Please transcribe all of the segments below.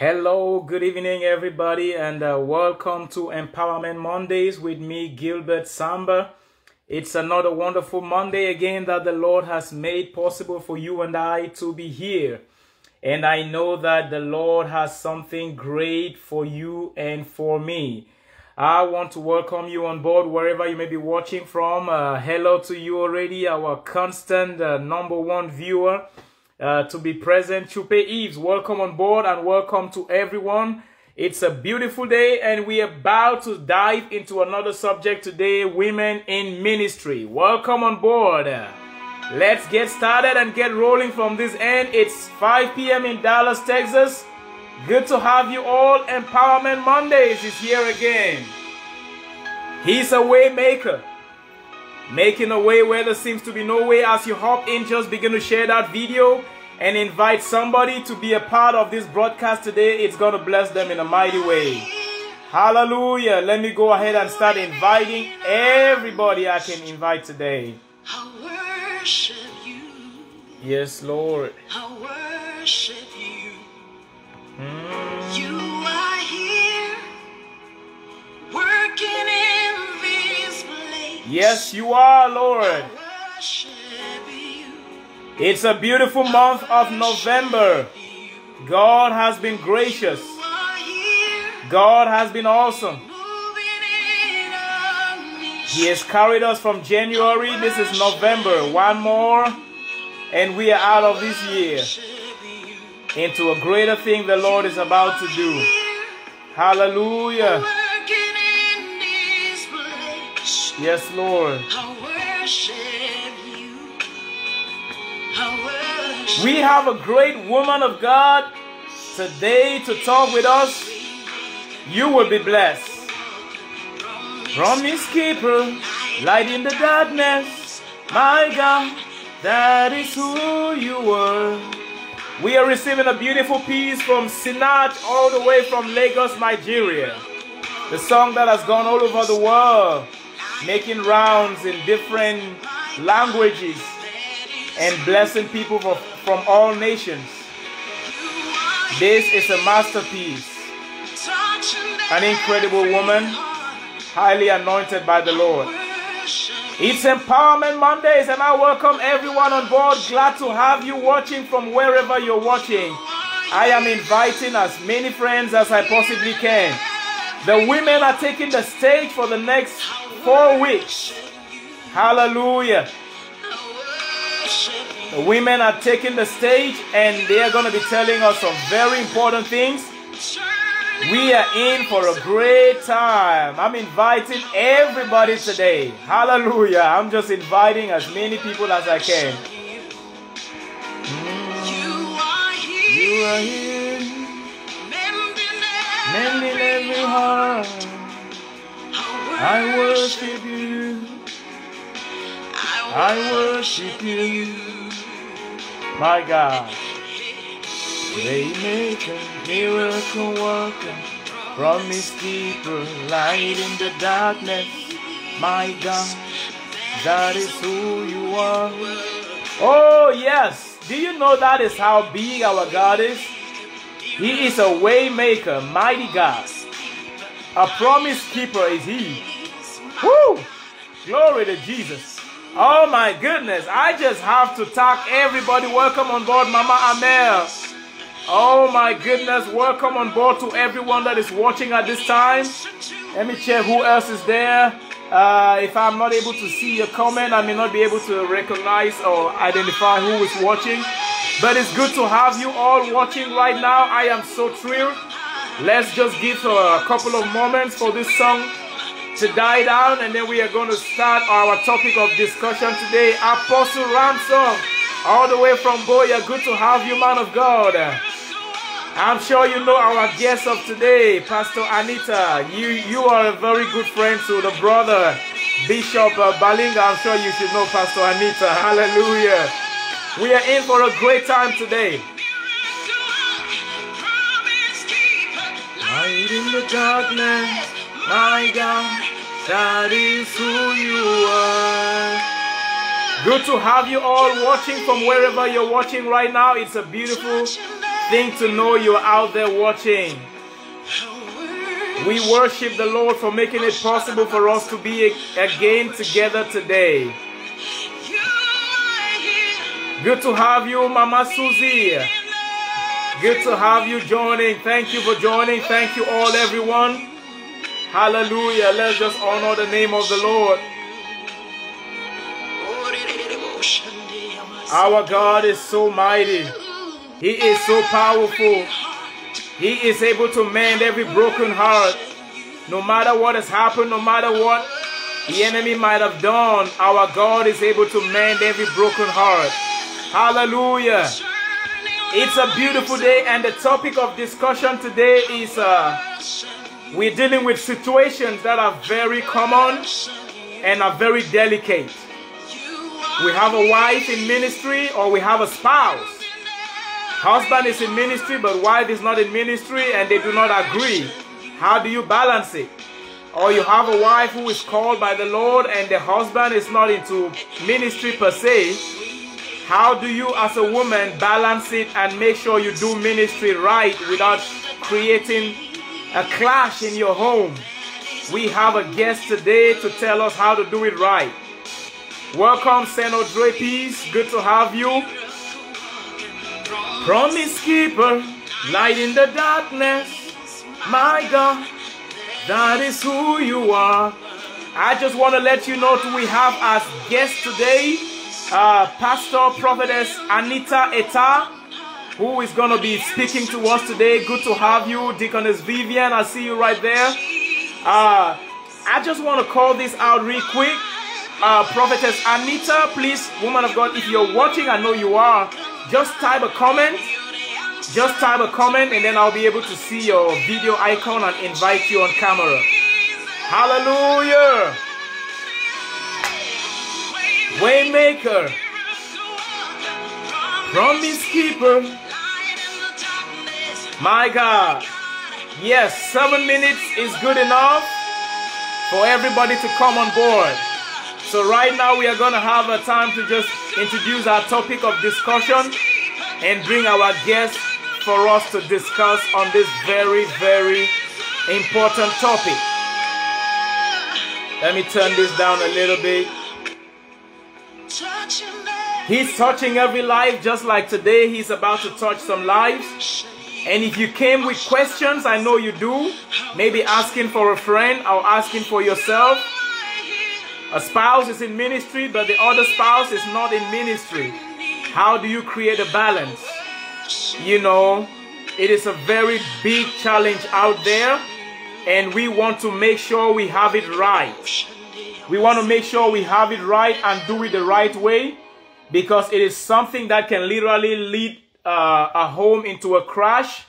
Hello, good evening, everybody, and uh, welcome to Empowerment Mondays with me, Gilbert Samba. It's another wonderful Monday again that the Lord has made possible for you and I to be here. And I know that the Lord has something great for you and for me. I want to welcome you on board wherever you may be watching from. Uh, hello to you already, our constant uh, number one viewer uh, to be present. Chupe Eves, welcome on board and welcome to everyone. It's a beautiful day and we are about to dive into another subject today, women in ministry. Welcome on board. Let's get started and get rolling from this end. It's 5 p.m. in Dallas, Texas. Good to have you all. Empowerment Mondays is here again. He's a way maker. Making a way where there seems to be no way as you hop in, just begin to share that video and invite somebody to be a part of this broadcast today. It's going to bless them in a mighty way. Hallelujah. Let me go ahead and start inviting everybody I can invite today. I worship you. Yes, Lord. I worship you. Mm. You are here working in this place. Yes, you are, Lord. I worship you. It's a beautiful month of November. God has been gracious. You are here God has been awesome. moving in on me. He has carried us from January. This is November. One more, and we are out of this year into a greater thing the Lord is about to do. Hallelujah. working in this place. Yes, Lord. We have a great woman of God today to talk with us. You will be blessed. Promise keeper, light in the darkness. My God, that is who you were. We are receiving a beautiful piece from Sinach all the way from Lagos, Nigeria. The song that has gone all over the world, making rounds in different languages and blessing people from, all nations. This is a masterpiece. An incredible woman, highly anointed by the Lord. It's Empowerment Mondays, and I welcome everyone on board. Glad to have you watching from wherever you're watching. I am inviting as many friends as I possibly can. The women are taking the stage for the next four weeks. Hallelujah. The women are taking the stage and they are going to be telling us some very important things. We are in for a great time. I'm inviting everybody today. Hallelujah. I'm just inviting as many people as I can. You are here, mending every heart. I worship you. I worship you. My God. Waymaker, miracle worker, promise keeper, light in the darkness. My God, that is who you are. Oh, yes. Do you know that is how big our God is? He is a waymaker, mighty God. A promise keeper is He. Woo! Glory to Jesus. Oh my goodness. I just have to thank everybody. Welcome on board, Mama Amel. Oh my goodness. Welcome on board to everyone that is watching at this time. Let me check who else is there. Uh, if I'm not able to see your comment, I may not be able to recognize or identify who is watching. But it's good to have you all watching right now. I am so thrilled. Let's just give a couple of moments for this song to die down, and then we are going to start our topic of discussion today. Apostle Ransom, all the way from Buea. Good to have you, man of God. I'm sure you know our guest of today, Pastor Anita. You you are a very good friend to the brother Bishop Balinga. I'm sure you should know Pastor Anita. Hallelujah. We are in for a great time today. Light in the darkness, my God, that is who you are. Good to have you all watching from wherever you're watching right now. It's a beautiful thing to know you're out there watching. We worship the Lord for making it possible for us to be again together today. Good to have you, Mama Susie. Good to have you joining. Thank you for joining. Thank you all, everyone. Hallelujah. Let's just honor the name of the Lord. Our God is so mighty. He is so powerful. He is able to mend every broken heart. No matter what has happened, no matter what the enemy might have done, our God is able to mend every broken heart. Hallelujah. It's a beautiful day, and the topic of discussion today is uh, we're dealing with situations that are very common and are very delicate. We have a wife in ministry, or we have a spouse Husband is in ministry, but wife is not in ministry, and they do not agree. How do you balance it? Or you have a wife who is called by the Lord, and the husband is not into ministry per se. How do you, as a woman, balance it and make sure you do ministry right without creating a clash in your home? We have a guest today to tell us how to do it right. Welcome, Seno Drapes. Good to have you. Promise keeper, light in the darkness. My God, that is who you are. I just want to let you know we have as guest today uh, Pastor Prophetess Anita Etta, who is going to be speaking to us today. Good to have you, Deaconess Vivian. I see you right there. Uh, I just want to call this out real quick. Uh, Prophetess Anita, please, woman of God, if you're watching, I know you are. Just type a comment. Just type a comment and then I'll be able to see your video icon and invite you on camera. Hallelujah. Waymaker. Promise keeper. My God. Yes, seven minutes is good enough for everybody to come on board. So right now we are going to have a time to just introduce our topic of discussion and bring our guests for us to discuss on this very, very important topic. Let me turn this down a little bit. He's touching every life just like today he's about to touch some lives. And if you came with questions, I know you do, maybe asking for a friend or asking for yourself, a spouse is in ministry, but the other spouse is not in ministry. How do you create a balance? You know, it is a very big challenge out there, and we want to make sure we have it right. We want to make sure we have it right and do it the right way because it is something that can literally lead uh, a home into a crash.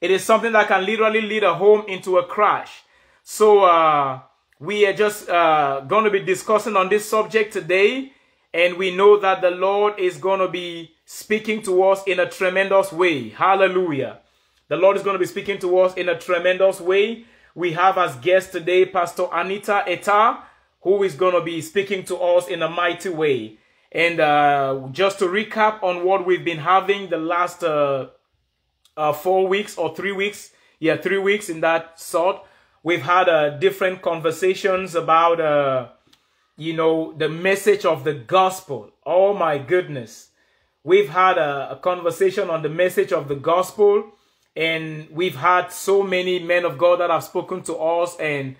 It is something that can literally lead a home into a crash. So, uh, we are just uh, going to be discussing on this subject today. And we know that the Lord is going to be speaking to us in a tremendous way. Hallelujah. The Lord is going to be speaking to us in a tremendous way. We have as guest today Pastor Anita Etta, who is going to be speaking to us in a mighty way. And uh, just to recap on what we've been having the last uh, uh, four weeks or three weeks, yeah, three weeks in that sort. We've had uh, different conversations about, uh, you know, the message of the gospel. Oh my goodness. We've had a, a conversation on the message of the gospel and we've had so many men of God that have spoken to us and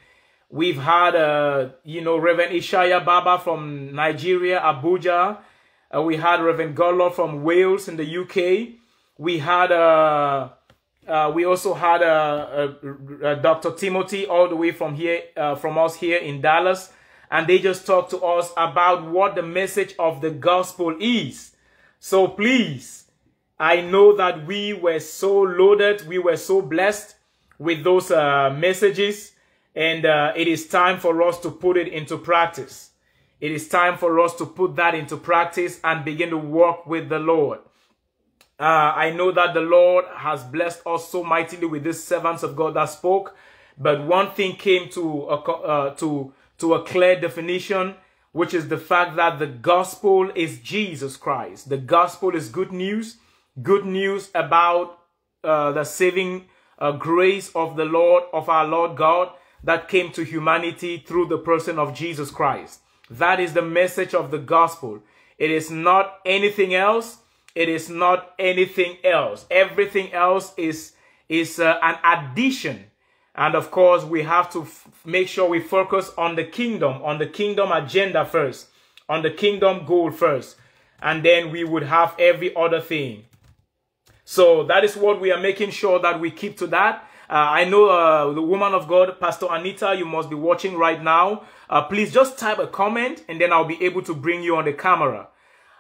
we've had, uh, you know, Reverend Ishaya Baba from Nigeria, Abuja. Uh, we had Reverend Godlord from Wales in the UK. We had, uh, uh, we also had uh, uh, Dr. Timothy all the way from here, uh, from us here in Dallas, and they just talked to us about what the message of the gospel is. So please, I know that we were so loaded, we were so blessed with those uh, messages, and uh, it is time for us to put it into practice. It is time for us to put that into practice and begin to work with the Lord. Uh, I know that the Lord has blessed us so mightily with these servants of God that spoke, but one thing came to a, uh, to to a clear definition, which is the fact that the gospel is Jesus Christ. The gospel is good news, good news about uh, the saving uh, grace of the Lord, of our Lord God, that came to humanity through the person of Jesus Christ. That is the message of the gospel. It is not anything else. It is not anything else. Everything else is, is uh, an addition. And of course, we have to make sure we focus on the kingdom, on the kingdom agenda first, on the kingdom goal first. And then we would have every other thing. So that is what we are making sure that we keep to that. Uh, I know uh, the woman of God, Pastor Anita, you must be watching right now. Uh, please just type a comment and then I'll be able to bring you on the camera.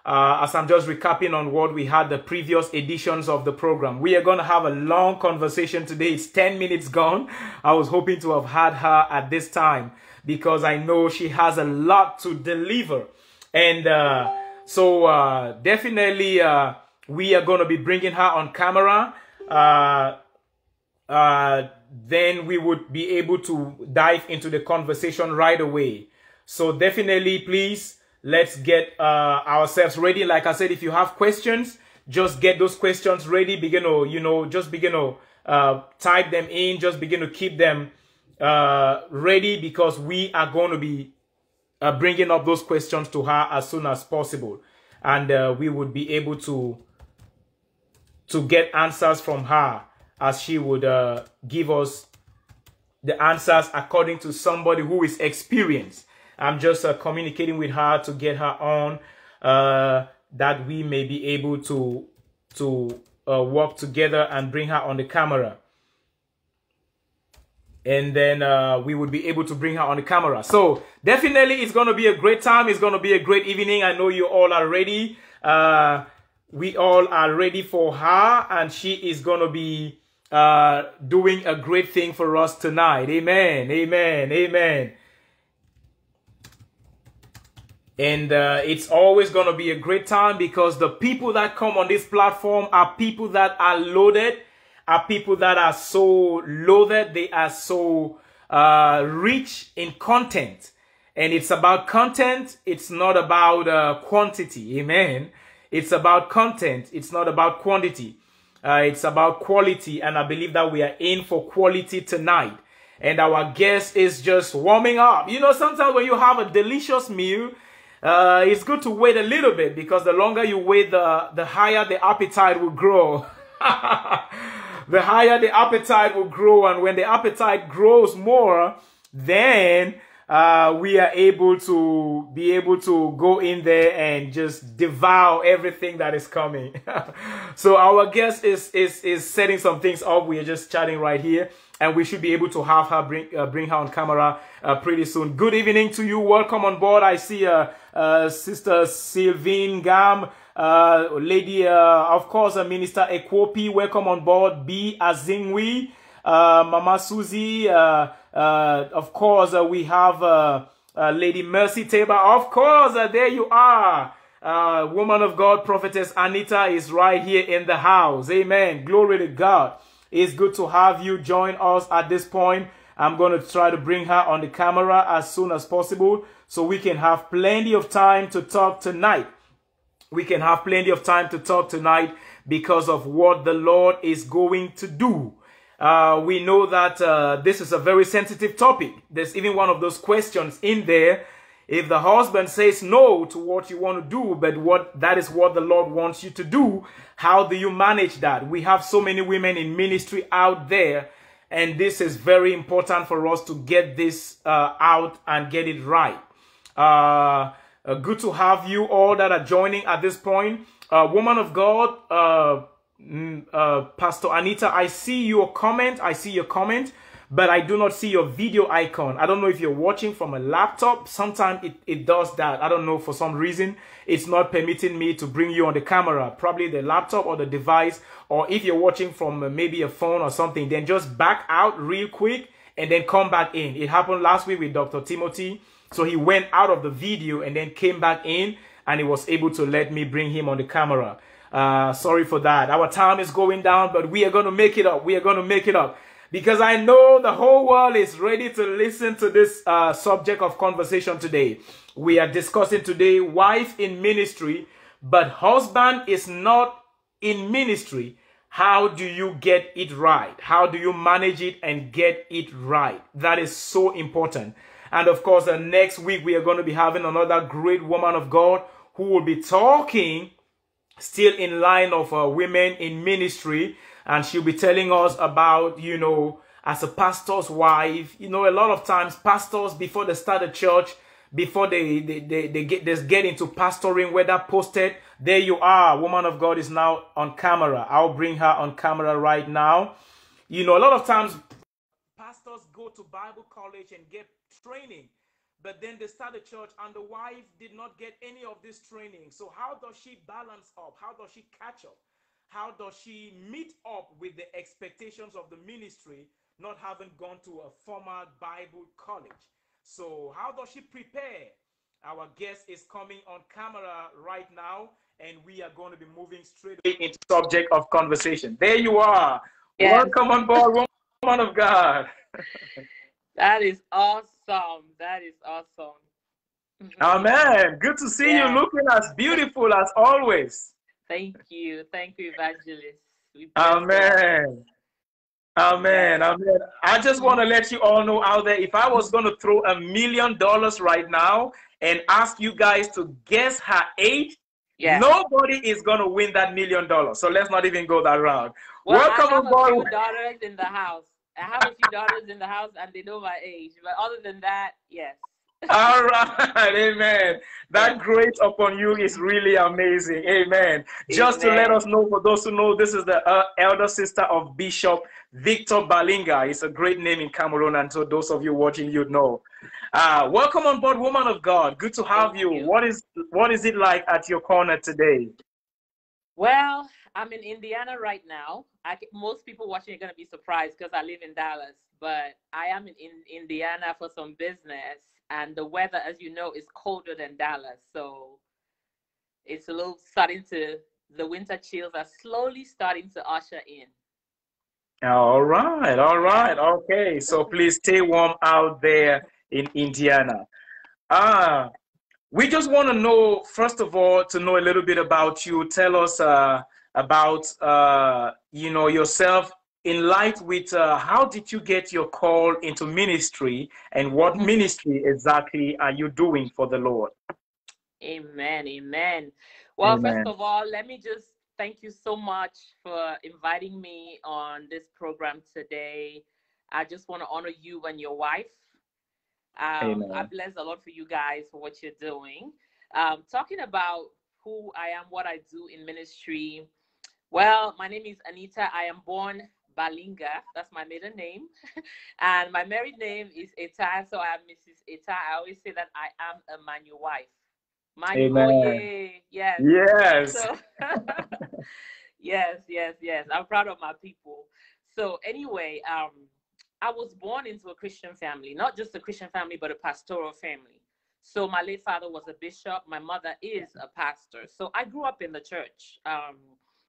Uh, as I'm just recapping on what we had the previous editions of the program. We are going to have a long conversation today. It's 10 minutes gone. I was hoping to have had her at this time because I know she has a lot to deliver. And uh, so uh, definitely we are going to be bringing her on camera. Uh, then we would be able to dive into the conversation right away. So definitely, please, let's get uh, ourselves ready. Like I said, if you have questions, just get those questions ready. Begin to, you know, just begin to uh, type them in. Just begin to keep them uh, ready because we are going to be uh, bringing up those questions to her as soon as possible. And uh, we would be able to to get answers from her as she would uh, give us the answers according to somebody who is experienced. I'm just uh, communicating with her to get her on uh, that we may be able to to uh, work together and bring her on the camera. And then uh, we would be able to bring her on the camera. So definitely it's going to be a great time. It's going to be a great evening. I know you all are ready. Uh, we all are ready for her and she is going to be uh, doing a great thing for us tonight. Amen. Amen. Amen. And uh, it's always going to be a great time because the people that come on this platform are people that are loaded, are people that are so loaded, they are so uh, rich in content. And it's about content, it's not about uh, quantity. Amen. It's about content, it's not about quantity. Uh, it's about quality, and I believe that we are in for quality tonight. And our guest is just warming up. You know, sometimes when you have a delicious meal, uh, it's good to wait a little bit because the longer you wait, the, the higher the appetite will grow. the higher the appetite will grow. And when the appetite grows more, then uh, we are able to be able to go in there and just devour everything that is coming. so our guest is is is setting some things up. We are just chatting right here, and we should be able to have her bring uh, bring her on camera uh, pretty soon. Good evening to you. Welcome on board. I see uh, uh Sister Sylvine Gam. Uh, lady, uh, of course, uh, Minister Ekwopi, welcome on board. B. Azingwi, Mama Susie, uh, uh, of course, uh, we have uh, Lady Mercy Tabor. Of course, there you are. woman of God, Prophetess Anita is right here in the house. Amen. Glory to God. It's good to have you join us at this point. I'm going to try to bring her on the camera as soon as possible so we can have plenty of time to talk tonight. We can have plenty of time to talk tonight because of what the Lord is going to do. Uh, we know that uh, this is a very sensitive topic. There's even one of those questions in there. If the husband says no to what you want to do, but what that is what the Lord wants you to do, how do you manage that? We have so many women in ministry out there, and this is very important for us to get this uh, out and get it right. Uh, uh, good to have you all that are joining at this point. Uh, woman of God, uh, Pastor Anita, I see your comment. I see your comment, but I do not see your video icon. I don't know if you're watching from a laptop. Sometimes it, it does that. I don't know. For some reason, it's not permitting me to bring you on the camera. Probably the laptop or the device. Or if you're watching from uh, maybe a phone or something, then just back out real quick and then come back in. It happened last week with Dr. Timothy. So he went out of the video and then came back in and he was able to let me bring him on the camera. Uh, sorry for that. Our time is going down, but we are going to make it up. We are going to make it up. Because I know the whole world is ready to listen to this uh, subject of conversation today. We are discussing today wife in ministry, but husband is not in ministry. how do you get it right? How do you manage it and get it right? That is so important. And of course, uh, next week we are going to be having another great woman of God who will be talking still in line of uh, women in ministry. And she'll be telling us about, you know, as a pastor's wife, you know, a lot of times pastors before they start a church, before they, they, they, they get, they get into pastoring, whether posted, there you are. Woman of God is now on camera. I'll bring her on camera right now. You know, a lot of times pastors go to Bible college and get training but then they start a church and the wife did not get any of this training. So how does she balance up? How does she catch up? How does she meet up with the expectations of the ministry, not having gone to a formal Bible college? So how does she prepare? Our guest is coming on camera right now, and we are going to be moving straight into subject of conversation. There you are. Yes. Welcome on board, woman of God. that is awesome. That is awesome. Mm-hmm. Amen. Good to see yeah. you looking as beautiful as always. Thank you. Thank you, Evangelist. Amen. Amen. Amen. I just want to mm-hmm. let you all know out there if I was going to throw a million dollars right now and ask you guys to guess her age, yeah. nobody is going to win that million dollars. So let's not even go that round. Well, Welcome I have aboard. A in the house. I have a few daughters in the house and they know my age. But other than that, yes. All right, amen. That grace upon you is really amazing. Amen. Just amen. to let us know, for those who know, this is the uh, elder sister of Bishop Victor Balinga. It's a great name in Cameroon, and so those of you watching, you know. Uh, welcome on board, woman of God. Good to have you. you. What is what is it like at your corner today? Well, I'm in Indiana right now. I, most people watching are going to be surprised because I live in Dallas, but I am in, in Indiana for some business, and the weather, as you know, is colder than Dallas. So it's a little starting to, the winter chills are slowly starting to usher in. All right, all right, okay. So please stay warm out there in Indiana. Ah, we just want to know, first of all, to know a little bit about you. Tell us uh, about uh, you know yourself in light with uh, how did you get your call into ministry and what mm-hmm. ministry exactly are you doing for the Lord? Amen. Amen. Well, Amen. first of all, let me just thank you so much for inviting me on this program today. I just want to honor you and your wife. Um, I bless a lot for you guys for what you're doing. Um, talking about who I am, what I do in ministry. Well, my name is Anita. I am born Balinga. That's my maiden name. and my married name is Etta. So I am Mrs. Etta. I always say that I am a Manyu wife. Manyu, Amen. yes. Yes. So, yes, yes, yes. I'm proud of my people. So anyway, um, I was born into a Christian family, not just a Christian family, but a pastoral family. So my late father was a bishop. My mother is a pastor. So I grew up in the church. Um,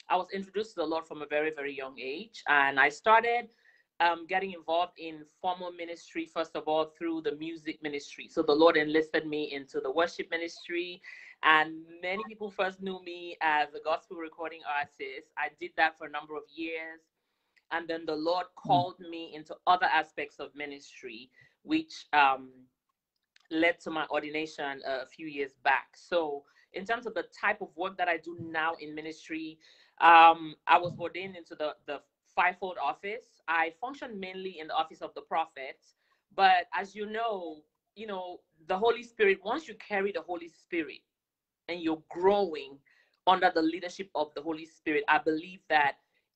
I was introduced to the Lord from a very, very young age. And I started um, getting involved in formal ministry, first of all, through the music ministry. So the Lord enlisted me into the worship ministry. And many people first knew me as a gospel recording artist. I did that for a number of years. And then the Lord hmm. called me into other aspects of ministry, which um, led to my ordination a few years back. So, in terms of the type of work that I do now in ministry, um, I was ordained into the, the fivefold office. I function mainly in the office of the prophet. But as you know, you know, the Holy Spirit, once you carry the Holy Spirit and you're growing under the leadership of the Holy Spirit, I believe that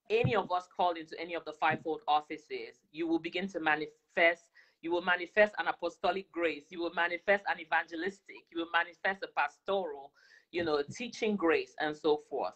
any of us called into any of the fivefold offices, you will begin to manifest. You will manifest an apostolic grace. You will manifest an evangelistic. You will manifest a pastoral, you know, teaching grace and so forth.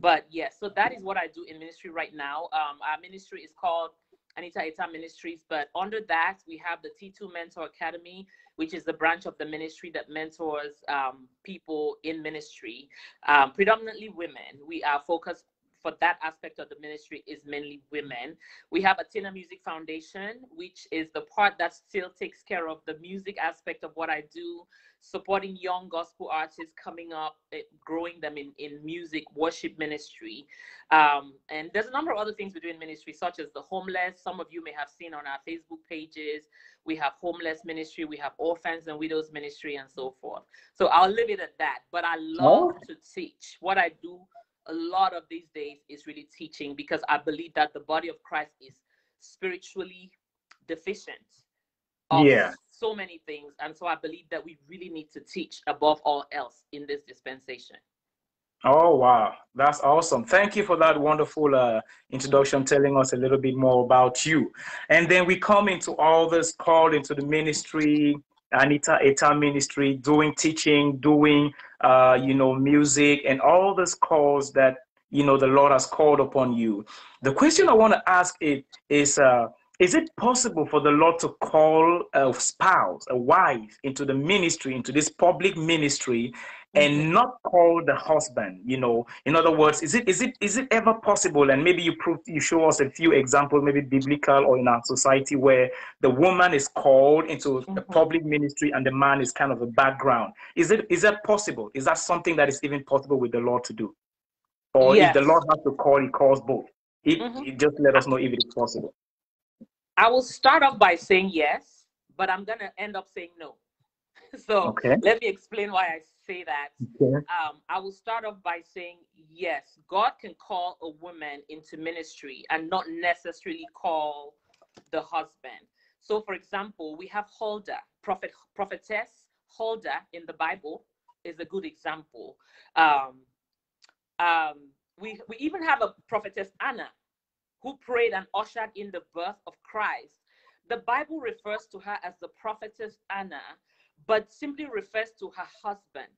But yes, so that is what I do in ministry right now. Um, our ministry is called Anita Etta Ministries, but under that we have the T2 Mentor Academy, which is the branch of the ministry that mentors um, people in ministry, um, predominantly women. We are focused for that aspect of the ministry is mainly women. We have Athena Music Foundation, which is the part that still takes care of the music aspect of what I do, supporting young gospel artists coming up, eh, growing them in, in music, worship ministry. Um, and there's a number of other things we do in ministry, such as the homeless. Some of you may have seen on our Facebook pages. We have homeless ministry, we have orphans and widows ministry, and so forth. So I'll leave it at that. But I love oh. to teach. What I do a lot of these days is really teaching because I believe that the body of Christ is spiritually deficient. yeah so many things. And so I believe that we really need to teach above all else in this dispensation. Oh, wow. That's awesome. Thank you for that wonderful uh, introduction, telling us a little bit more about you. And then we come into all this called into the ministry, Anita Etta ministry, doing teaching, doing, uh, you know, music, and all these calls that, you know, the Lord has called upon you. The question I want to ask it is, uh, is it possible for the Lord to call a spouse, a wife, into the ministry, into this public ministry, and not call the husband? You know, in other words, is it is it is it ever possible? And maybe you prove you show us a few examples, maybe biblical or in our society, where the woman is called into mm-hmm. the public ministry and the man is kind of a background. Is it is that possible? Is that something that is even possible with the Lord to do? Or yes. if the Lord has to call, he calls both. He, mm-hmm. just let us know if it is possible. I will start off by saying yes, but I'm going to end up saying no. so okay. let me explain why I say that. Okay. Um, I will start off by saying yes, God can call a woman into ministry and not necessarily call the husband. So, for example, we have Huldah, prophet, prophetess Huldah in the Bible is a good example. Um, um, we, we even have a prophetess Anna who prayed and ushered in the birth of Christ. The Bible refers to her as the prophetess Anna, but simply refers to her husband.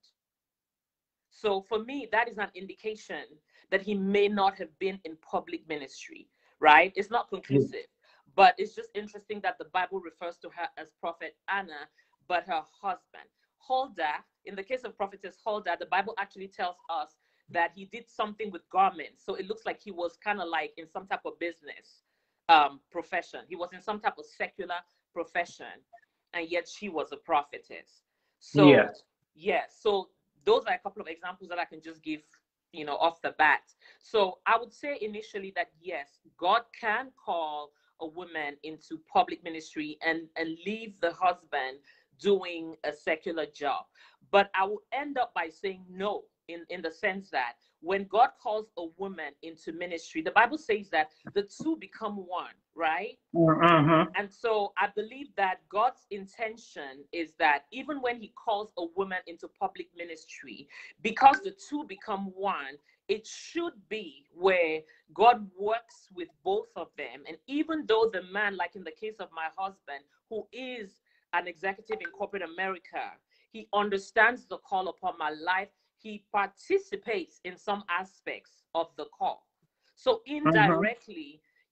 So for me, that is an indication that he may not have been in public ministry, right? It's not conclusive, but it's just interesting that the Bible refers to her as prophet Anna, but her husband. Huldah, in the case of prophetess Huldah, the Bible actually tells us that he did something with garments. So it looks like he was kind of like in some type of business um, profession. He was in some type of secular profession, and yet she was a prophetess. So yes, yeah, so those are a couple of examples that I can just give, you know, off the bat. So I would say initially that yes, God can call a woman into public ministry and and leave the husband doing a secular job. But I will end up by saying no in, in the sense that when God calls a woman into ministry, the Bible says that the two become one, right? Mm-hmm. And so I believe that God's intention is that even when He calls a woman into public ministry, because the two become one, it should be where God works with both of them. And even though the man, like in the case of my husband, who is an executive in corporate America, he understands the call upon my life he participates in some aspects of the call. So mm-hmm.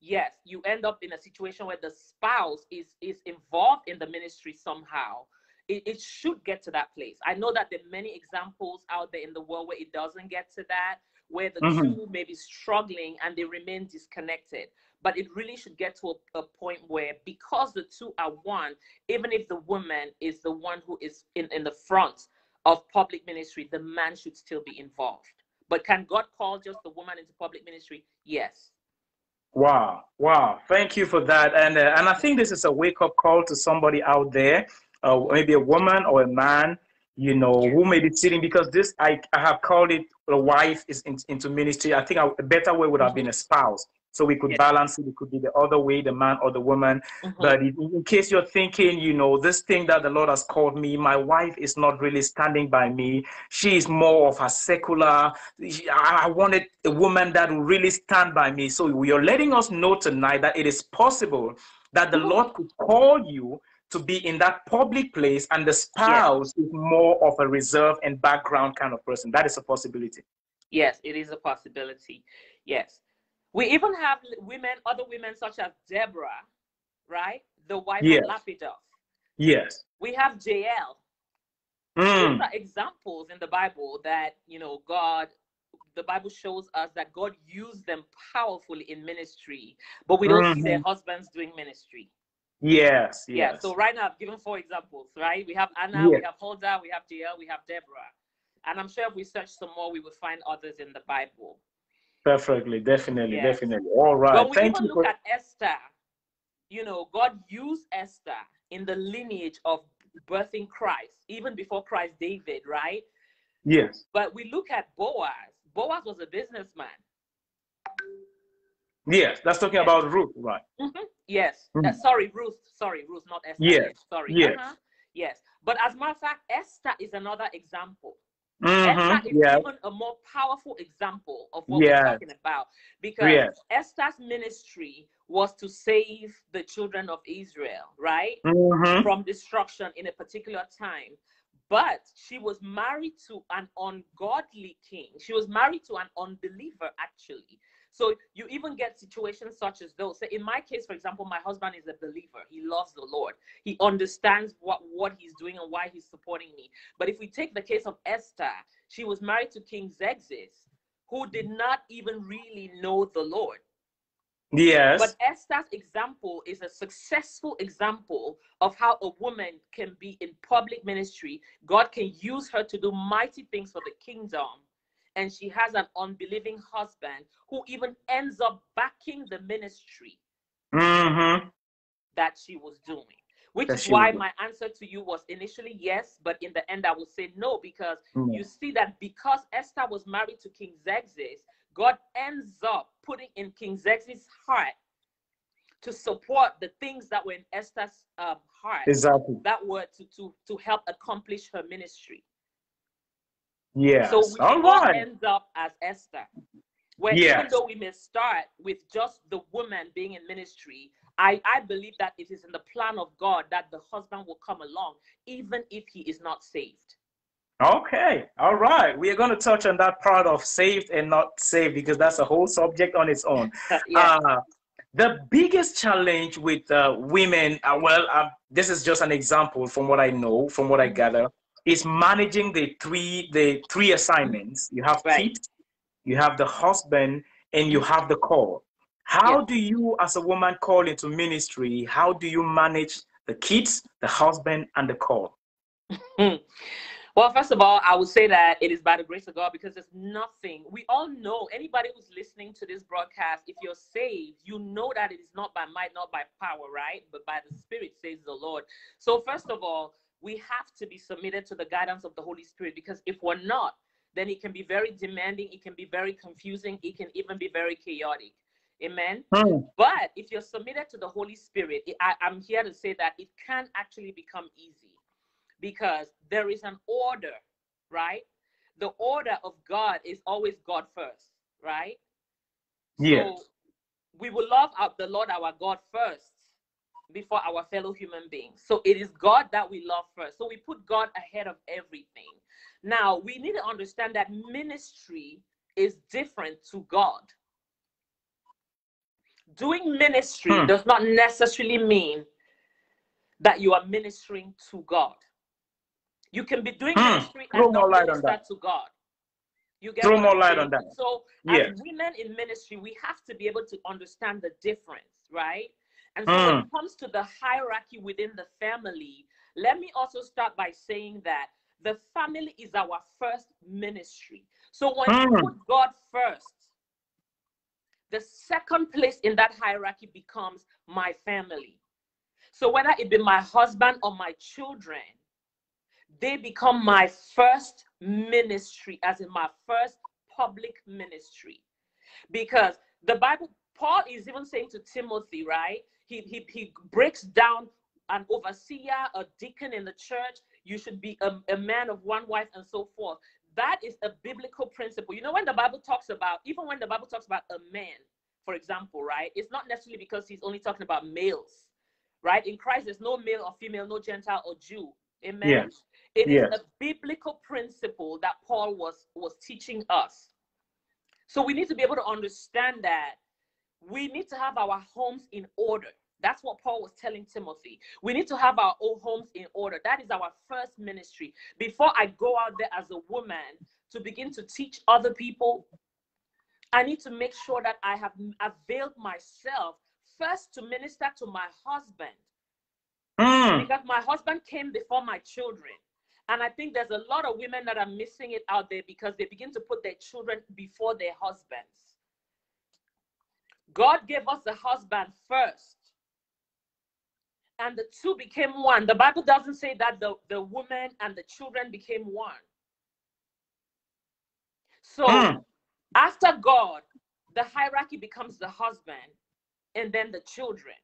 Yes, you end up in a situation where the spouse is is involved in the ministry somehow. It, it should get to that place. I know that there are many examples out there in the world where it doesn't get to that, where the mm-hmm. two may be struggling and they remain disconnected. But it really should get to a, a point where, because the two are one, even if the woman is the one who is in, in the front of public ministry, the man should still be involved. But can God call just the woman into public ministry? Yes. Wow, wow! Thank you for that, and uh, and I think this is a wake up call to somebody out there, uh, maybe a woman or a man, you know, who may be sitting because this I, I have called it a wife is in, into ministry. I think a better way would have been a spouse so we could yes. balance it. It could be the other way, the man or the woman. Mm-hmm. But in, case you're thinking, you know, this thing that the Lord has called me, my wife is not really standing by me. She is more of a secular. I wanted a woman that will really stand by me. So you're letting us know tonight that it is possible that the mm-hmm. Lord could call you to be in that public place and the spouse yes. is more of a reserve and background kind of person. That is a possibility. Yes, it is a possibility. Yes. We even have women, other women such as Deborah, right? The wife yes. of Lapidoth. Yes. We have Jael. Mm. Those are examples in the Bible that, you know, God the Bible shows us that God used them powerfully in ministry, but we don't mm-hmm. see their mm-hmm. husbands doing ministry. Yes, yes. Yeah. So right now, I've given four examples, right? We have Anna, yes. we have Huldah, we have Jael, we have Deborah. And I'm sure if we search some more, we will find others in the Bible. Perfectly, definitely, yes. definitely. All right. But we Thank even you look for... at Esther. You know, God used Esther in the lineage of birthing Christ, even before Christ, David, right? Yes. But we look at Boaz. Boaz was a businessman. Yes, that's talking yes. about Ruth, right? Mm-hmm. Yes. Mm-hmm. Uh, sorry, Ruth. Sorry, Ruth, not Esther. Yes. Sorry. Yes. Uh-huh. Yes. But as a matter of fact, Esther is another example. Mm-hmm. Esther is yes. even a more powerful example of what yes. we're talking about because yes. Esther's ministry was to save the children of Israel, right? Mm-hmm. From destruction in a particular time. But she was married to an ungodly king. She was married to an unbeliever, actually. So you even get situations such as those. So in my case, for example, my husband is a believer. He loves the Lord. He understands what, what he's doing and why he's supporting me. But if we take the case of Esther, she was married to King Xerxes, who did not even really know the Lord. Yes. But Esther's example is a successful example of how a woman can be in public ministry. God can use her to do mighty things for the kingdom and she has an unbelieving husband who even ends up backing the ministry mm-hmm. that she was doing. Which that is why my answer to you was initially yes, but in the end I would say no, because mm. you see that because Esther was married to King Xerxes, God ends up putting in King Xerxes' heart to support the things that were in Esther's um, heart. Exactly. That were to, to, to help accomplish her ministry. Yes. So we all, all right. end up as Esther. Where yes. even though we may start with just the woman being in ministry, I, I believe that it is in the plan of God that the husband will come along, even if he is not saved. Okay, all right. We are going to touch on that part of saved and not saved because that's a whole subject on its own. yeah. uh, the biggest challenge with uh, women, uh, well, uh, this is just an example from what I know, from what I mm-hmm. gather is managing the three the three assignments. You have right. kids, you have the husband, and you have the call. How do you, as a woman, call into ministry? How do you manage the kids, the husband, and the call? well, first of all, I would say that it is by the grace of God because there's nothing. We all know anybody who's listening to this broadcast, if you're saved, you know that it is not by might, not by power, right? But by the Spirit, says the Lord. So, first of all, we have to be submitted to the guidance of the Holy Spirit because if we're not, then it can be very demanding, it can be very confusing, it can even be very chaotic. Amen. Hmm. But if you're submitted to the Holy Spirit, I, I'm here to say that it can actually become easy because there is an order, right? The order of God is always God first, right? Yes. So we will love the Lord our God first before our fellow human beings. So it is God that we love first. So we put God ahead of everything. Now, we need to understand that ministry is different to God. Doing ministry hmm. does not necessarily mean that you are ministering to God. You can be doing hmm. ministry and not minister to God. You get Throw more light on that. So, as women in ministry, we have to be able to understand the difference, right? And so mm. when it comes to the hierarchy within the family, let me also start by saying that the family is our first ministry. So when mm. you put God first, the second place in that hierarchy becomes my family. So whether it be my husband or my children, they become my first ministry, as in my first public ministry. Because the Bible, Paul is even saying to Timothy, right? He, he, he breaks down an overseer, a deacon in the church. You should be a, a man of one wife and so forth. That is a biblical principle. You know, when the Bible talks about, even when the Bible talks about a man, for example, right? It's not necessarily because he's only talking about males, right? In Christ, there's no male or female, no Gentile or Jew. Amen. Yes. It yes. is a biblical principle that Paul was was teaching us. So we need to be able to understand that we need to have our homes in order. That's what Paul was telling Timothy. We need to have our own homes in order. That is our first ministry. Before I go out there as a woman to begin to teach other people, I need to make sure that I have availed myself first to minister to my husband. Mm. Because my husband came before my children. And I think there's a lot of women that are missing it out there because they begin to put their children before their husbands. God gave us the husband first. And the two became one. The Bible doesn't say that the, the woman and the children became one. So Mm. after God, the hierarchy becomes the husband and then the children.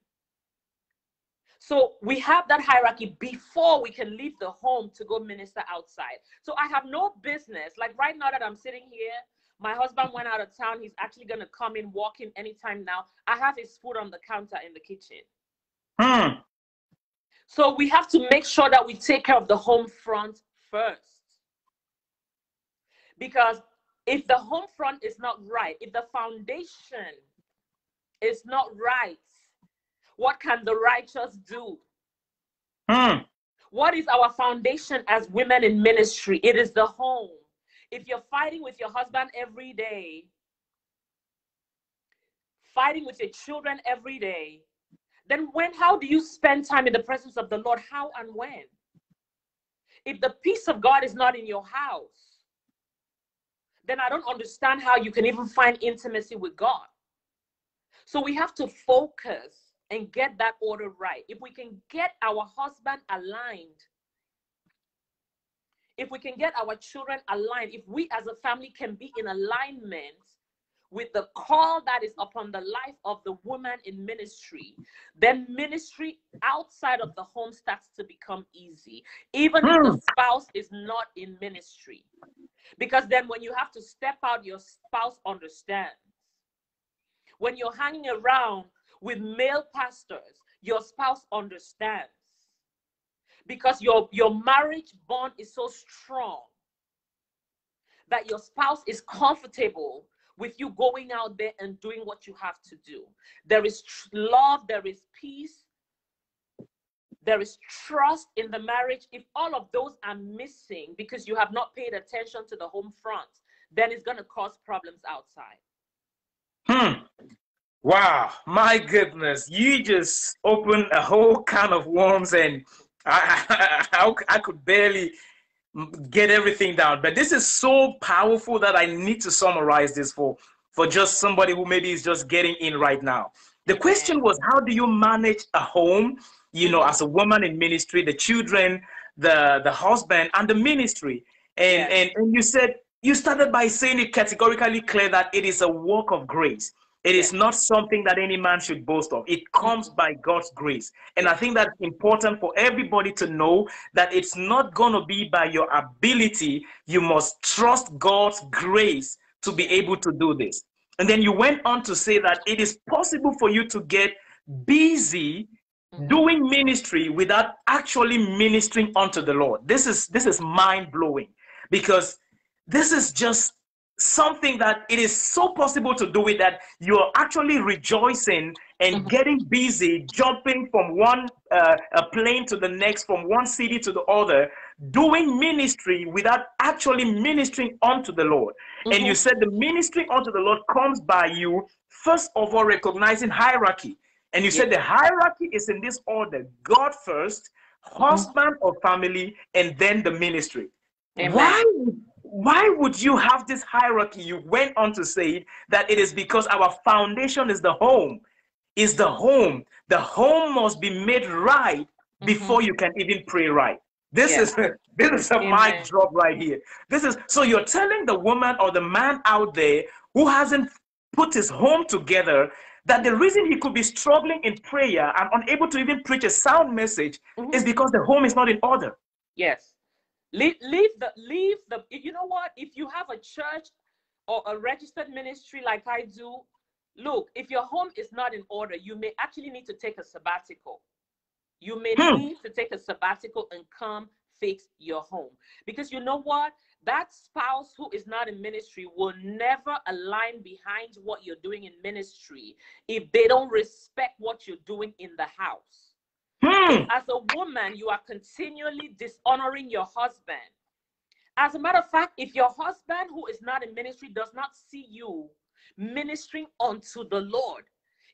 So we have that hierarchy before we can leave the home to go minister outside. So I have no business. Like right now that I'm sitting here, my husband went out of town. He's actually going to come in, walking anytime now. I have his food on the counter in the kitchen. Mm. So we have to make sure that we take care of the home front first. Because if the home front is not right, if the foundation is not right, what can the righteous do? Mm. What is our foundation as women in ministry? It is the home. If you're fighting with your husband every day, fighting with your children every day, then when how do you spend time in the presence of the Lord? How and when? If the peace of God is not in your house, then I don't understand how you can even find intimacy with God. So we have to focus and get that order right. If we can get our husband aligned, if we can get our children aligned, if we as a family can be in alignment with the call that is upon the life of the woman in ministry, then ministry outside of the home starts to become easy, even if the hmm. spouse is not in ministry. Because then when you have to step out, your spouse understands. When you're hanging around with male pastors, your spouse understands. Because your, your marriage bond is so strong that your spouse is comfortable with you going out there and doing what you have to do. There is tr- love, there is peace, there is trust in the marriage. If all of those are missing because you have not paid attention to the home front, then it's going to cause problems outside. Hmm. Wow, my goodness, you just opened a whole can of worms, and I, I, I could barely get everything down. But this is so powerful that I need to summarize this for for just somebody who maybe is just getting in right now. The question was, how do you manage a home? You know, as a woman in ministry, the children, the the husband, and the ministry. And Yes. and, and you said you started by saying it categorically clear that it is a work of grace. It is not something that any man should boast of. It comes by God's grace. And I think that's important for everybody to know that it's not going to be by your ability. You must trust God's grace to be able to do this. And then you went on to say that it is possible for you to get busy mm. doing ministry without actually ministering unto the Lord. This is this is mind blowing because this is just something that it is so possible to do it that you're actually rejoicing and Mhm. getting busy jumping from one uh, plane to the next from one city to the other doing ministry without actually ministering unto the lord. And you said the ministry unto the lord comes by you first of all recognizing hierarchy. And you said the hierarchy is in this order god first husband or family and then the ministry. Amen. why why would you have this hierarchy you went on to say that it is because our foundation is the home is the home the home must be made right before you can even pray right this Yeah. is this is a Amen. mic drop right here this is so you're telling the woman or the man out there who hasn't put his home together that the reason he could be struggling in prayer and unable to even preach a sound message Mhm. is because the home is not in order Yes. Leave, leave the leave the you know what? If you have a church or a registered ministry like I do, look, if your home is not in order, you may actually need to take a sabbatical. You may Hmm. need to take a sabbatical and come fix your home. Because you know what? That spouse who is not in ministry will never align behind what you're doing in ministry if they don't respect what you're doing in the house Hmm. as a woman, you are continually dishonoring your husband. As a matter of fact, if your husband who is not in ministry does not see you ministering unto the Lord,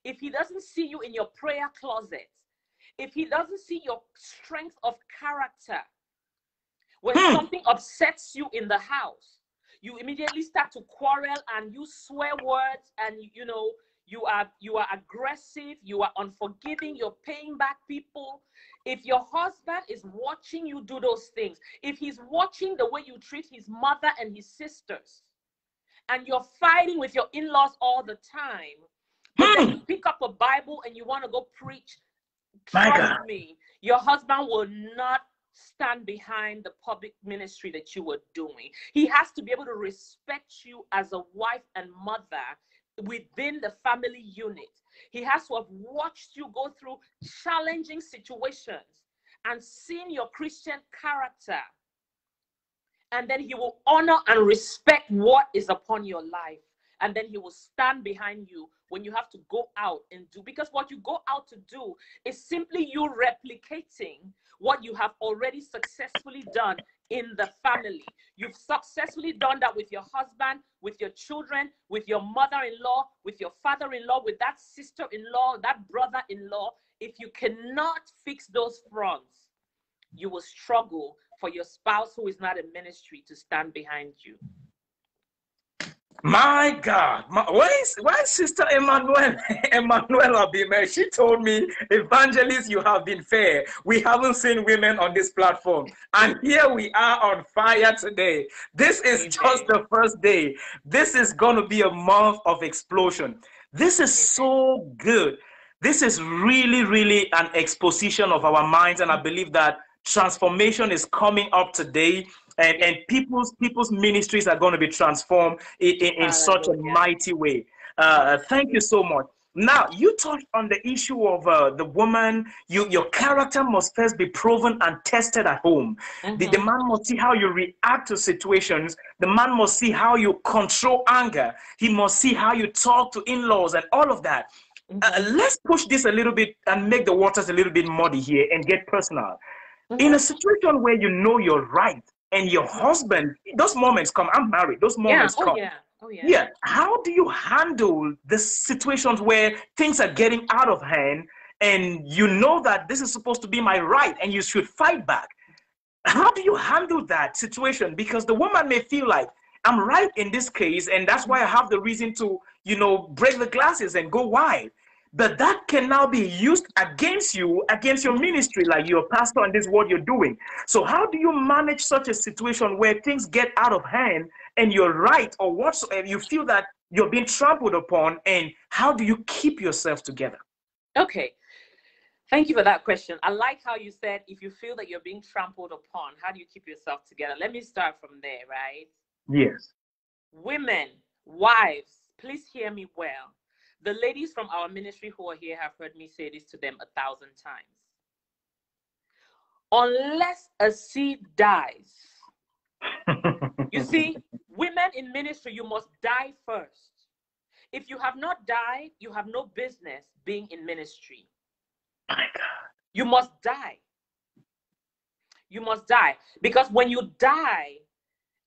if he doesn't see you in your prayer closet, if he doesn't see your strength of character, when Hmm. something upsets you in the house, you immediately start to quarrel and you swear words and you know you are you are aggressive, you are unforgiving, you're paying back people. If your husband is watching you do those things, if he's watching the way you treat his mother and his sisters, and you're fighting with your in-laws all the time, then Hmm. you pick up a Bible and you want to go preach, trust me, your husband will not stand behind the public ministry that you were doing. He has to be able to respect you as a wife and mother within the family unit. He has to have watched you go through challenging situations and seen your Christian character. And then he will honor and respect what is upon your life. And then he will stand behind you when you have to go out and do. Because what you go out to do is simply you replicating what you have already successfully done in the family. You've successfully done that with your husband, with your children, with your mother in law, with your father in law, with that sister in law, that brother in law. If you cannot fix those fronts, you will struggle for your spouse who is not in ministry to stand behind you. My God, my, why is why is Sister Emmanuel Emmanuel Abime? She told me, Evangelist, you have been fair. We haven't seen women on this platform, and here we are on fire today. This is Amen. just the first day. This is going to be a month of explosion. This is so good. This is really, really an exposition of our minds, and I believe that transformation is coming up today and, and people's people's ministries are going to be transformed in, in, in such a mighty way. Uh, thank you so much. Now you touched on the issue of uh, the woman. You your character must first be proven and tested at home. The, the Mhm. man must see how you react to situations. The man must see how you control anger. He must see how you talk to in-laws and all of that. Mhm. uh, let's push this a little bit and make the waters a little bit muddy here and get personal. In a situation where you know you're right and your husband those moments come i'm married those moments yeah. Oh come yeah. Oh yeah. yeah how do you handle the situations where things are getting out of hand and you know that this is supposed to be my right and you should fight back how do you handle that situation because the woman may feel like i'm right in this case and that's why i have the reason to you know break the glasses and go wide but that can now be used against you against your ministry like you're pastor and this what you're doing so how do you manage such a situation where things get out of hand and you're right or whatsoever you feel that you're being trampled upon and how do you keep yourself together Okay. Thank you for that question. I like how you said if you feel that you're being trampled upon, how do you keep yourself together? Let me start from there, right? yes Women, wives, please hear me well. The ladies from our ministry who are here have heard me say this to them a thousand times. Unless a seed dies, you see, women in ministry, you must die first. If you have not died, you have no business being in ministry. my god You must die. You must die. Because when you die,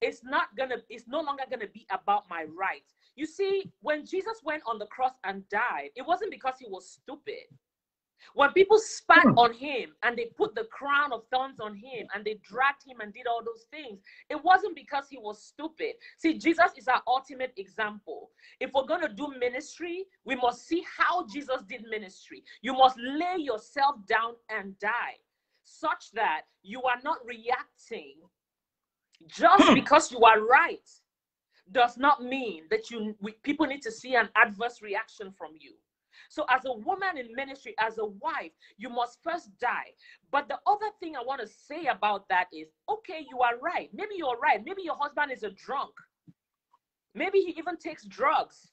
it's not gonna, it's no longer gonna be about my rights. You see, when Jesus went on the cross and died, it wasn't because he was stupid. When people spat Hmm. on him and they put the crown of thorns on him and they dragged him and did all those things, it wasn't because he was stupid. See, Jesus is our ultimate example. If we're going to do ministry, we must see how Jesus did ministry. You must lay yourself down and die such that you are not reacting just Hmm. because you are right does not mean that you we, people need to see an adverse reaction from you. So as a woman in ministry as a wife you must first die. But the other thing i want to say about that is okay you are right. Maybe you're right. Maybe your husband is a drunk. Maybe he even takes drugs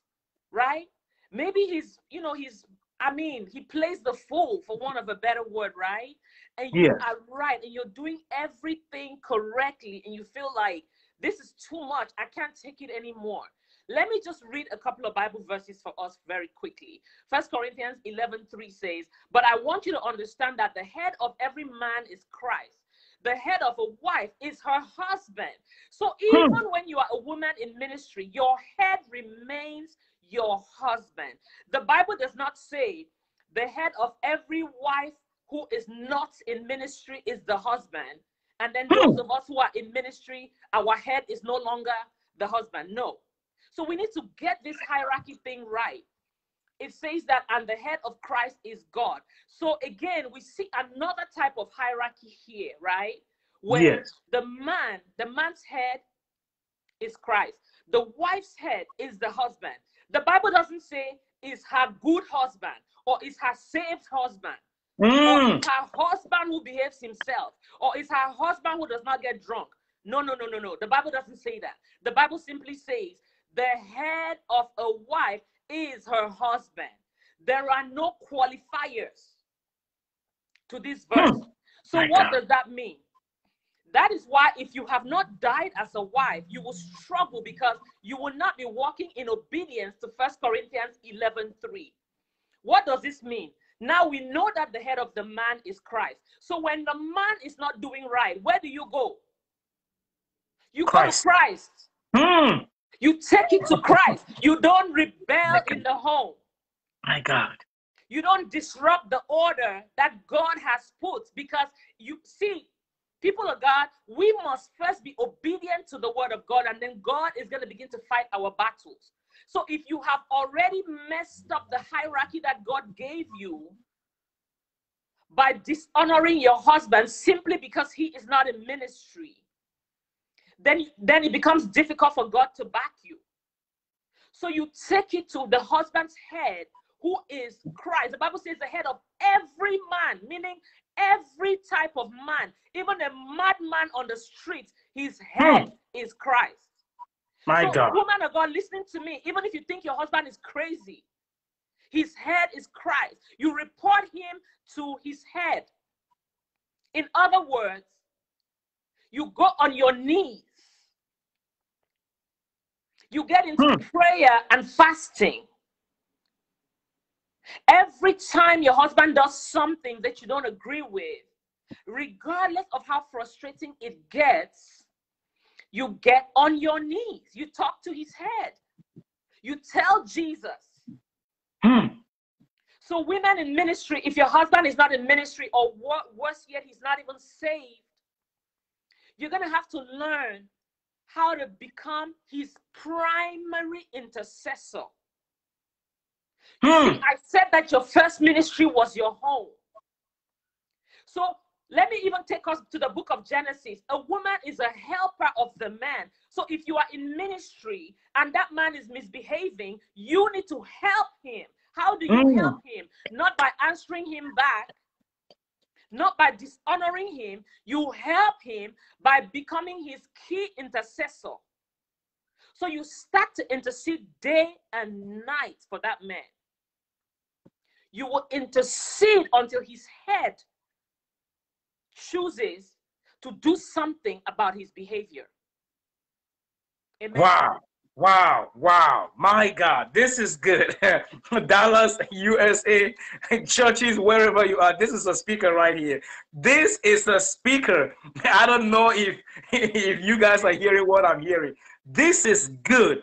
right? Maybe he's you know he's i mean he plays the fool for want of a better word right? And you Yes. are right and you're doing everything correctly and you feel like this is too much. I can't take it anymore. Let me just read a couple of bible verses for us very quickly. First corinthians 11 3 says but i want you to understand that the head of every man is christ. The head of a wife is her husband. So hmm. even when you are a woman in ministry your head remains your husband. The Bible does not say the head of every wife who is not in ministry is the husband. And then those Hmm. of us who are in ministry, our head is no longer the husband. No. So we need to get this hierarchy thing right. It says that, and the head of Christ is God. So again, we see another type of hierarchy here, right? Where Yes. the man, the man's head is Christ. The wife's head is the husband. The Bible doesn't say is her good husband or is her saved husband or Mm. is her husband who behaves himself or is her husband who does not get drunk. No, no, no, no, no. The Bible doesn't say that. The Bible simply says the head of a wife is her husband. There are no qualifiers to this verse. Hmm. So, My what God. does that mean? That is why, if you have not died as a wife, you will struggle because you will not be walking in obedience to First Corinthians 11 3. What does this mean? Now we know that the head of the man is Christ. So when the man is not doing right, where do you go? You Christ. go to Christ. Mm. You take it to Christ. You don't rebel in the home. My God. You don't disrupt the order that God has put because you see, people of God, we must first be obedient to the word of God, and then God is going to begin to fight our battles. So if you have already messed up the hierarchy that God gave you by dishonoring your husband simply because he is not in ministry, then, then it becomes difficult for God to back you. So you take it to the husband's head, who is Christ. The Bible says the head of every man, meaning every type of man, even a madman on the street, his hmm. head is Christ. My so, God. woman of God, listening to me, even if you think your husband is crazy, his head is Christ. You report him to his head. In other words, you go on your knees. You get into Hmm. prayer and fasting. Every time your husband does something that you don't agree with, regardless of how frustrating it gets, you get on your knees. You talk to his head. You tell Jesus. Mm. So, women in ministry, if your husband is not in ministry, or wo- worse yet, he's not even saved, you're going to have to learn how to become his primary intercessor. Mm. I said that your first ministry was your home. So let me even take us to the book of Genesis. A woman is a helper of the man. So if you are in ministry and that man is misbehaving, you need to help him. How do you Mm. help him? Not by answering him back, not by dishonoring him. You help him by becoming his key intercessor. So you start to intercede day and night for that man. You will intercede until his head chooses to do something about his behavior. Amen. Wow. Wow. Wow. My God. This is good. Dallas, USA, churches, wherever you are. This is a speaker right here. This is a speaker. I don't know if, if you guys are hearing what I'm hearing. This is good.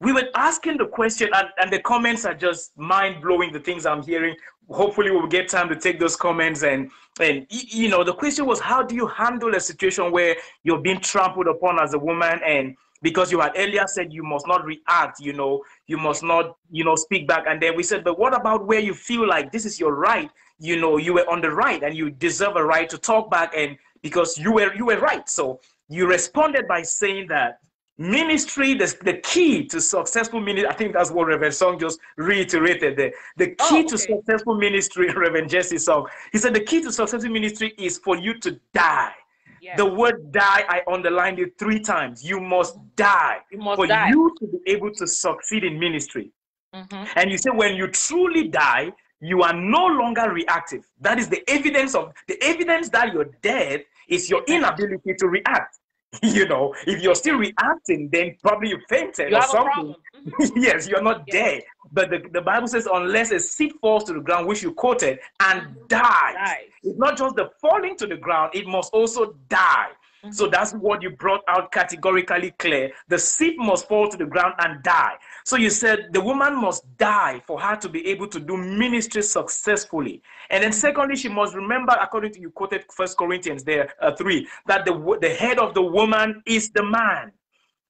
We were asking the question, and, and the comments are just mind blowing. The things I'm hearing. Hopefully, we'll get time to take those comments. And and you know, the question was, how do you handle a situation where you're being trampled upon as a woman, and because you had earlier said you must not react, you know, you must not, you know, speak back. And then we said, but what about where you feel like this is your right? You know, you were on the right, and you deserve a right to talk back, and because you were you were right, so you responded by saying that ministry the, the key to successful ministry i think that's what reverend song just reiterated there. The key Oh, to successful ministry reverend jesse song he said the key to successful ministry is for you to die. Yes. the word die i underlined it three times. You must die you must for die. you to be able to succeed in ministry. Mhm. and you say when you truly die you are no longer reactive. That is the evidence of the evidence that you're dead is your inability to react you know if you're still reacting then probably you fainted You or something. Mhm. yes you're not Yes. dead but the, the bible says unless a seed falls to the ground which you quoted and dies Dies. it's not just the falling to the ground it must also die so Mhm. that's what you brought out categorically clear. The seed must fall to the ground and die. So you said the woman must die for her to be able to do ministry successfully. And then secondly, she must remember, according to you quoted First Corinthians there, uh, 3, that the, the head of the woman is the man.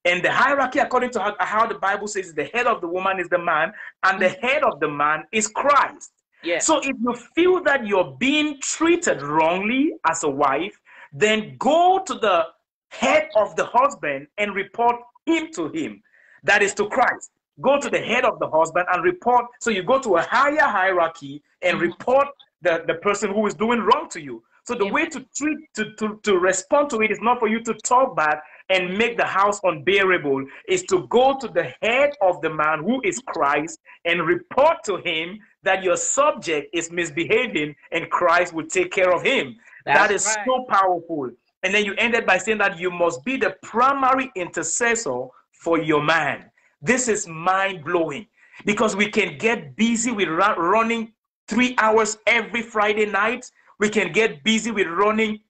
And the hierarchy, according to how, how the Bible says, the head of the woman is the man, and the head of the man is Christ. Yes. So if you feel that you're being treated wrongly as a wife, then go to the head of the husband and report him to him. That is to Christ. Go to the head of the husband and report. So you go to a higher hierarchy and mm-hmm. report the, the person who is doing wrong to you. So the way to treat to, to, to respond to it is not for you to talk back and make the house unbearable, is to go to the head of the man who is Christ and report to him that your subject is misbehaving and Christ will take care of him. That's that is right. so powerful. And then you ended by saying that you must be the primary intercessor for your man. This is mind blowing because we can get busy with running three hours every Friday night. We can get busy with running,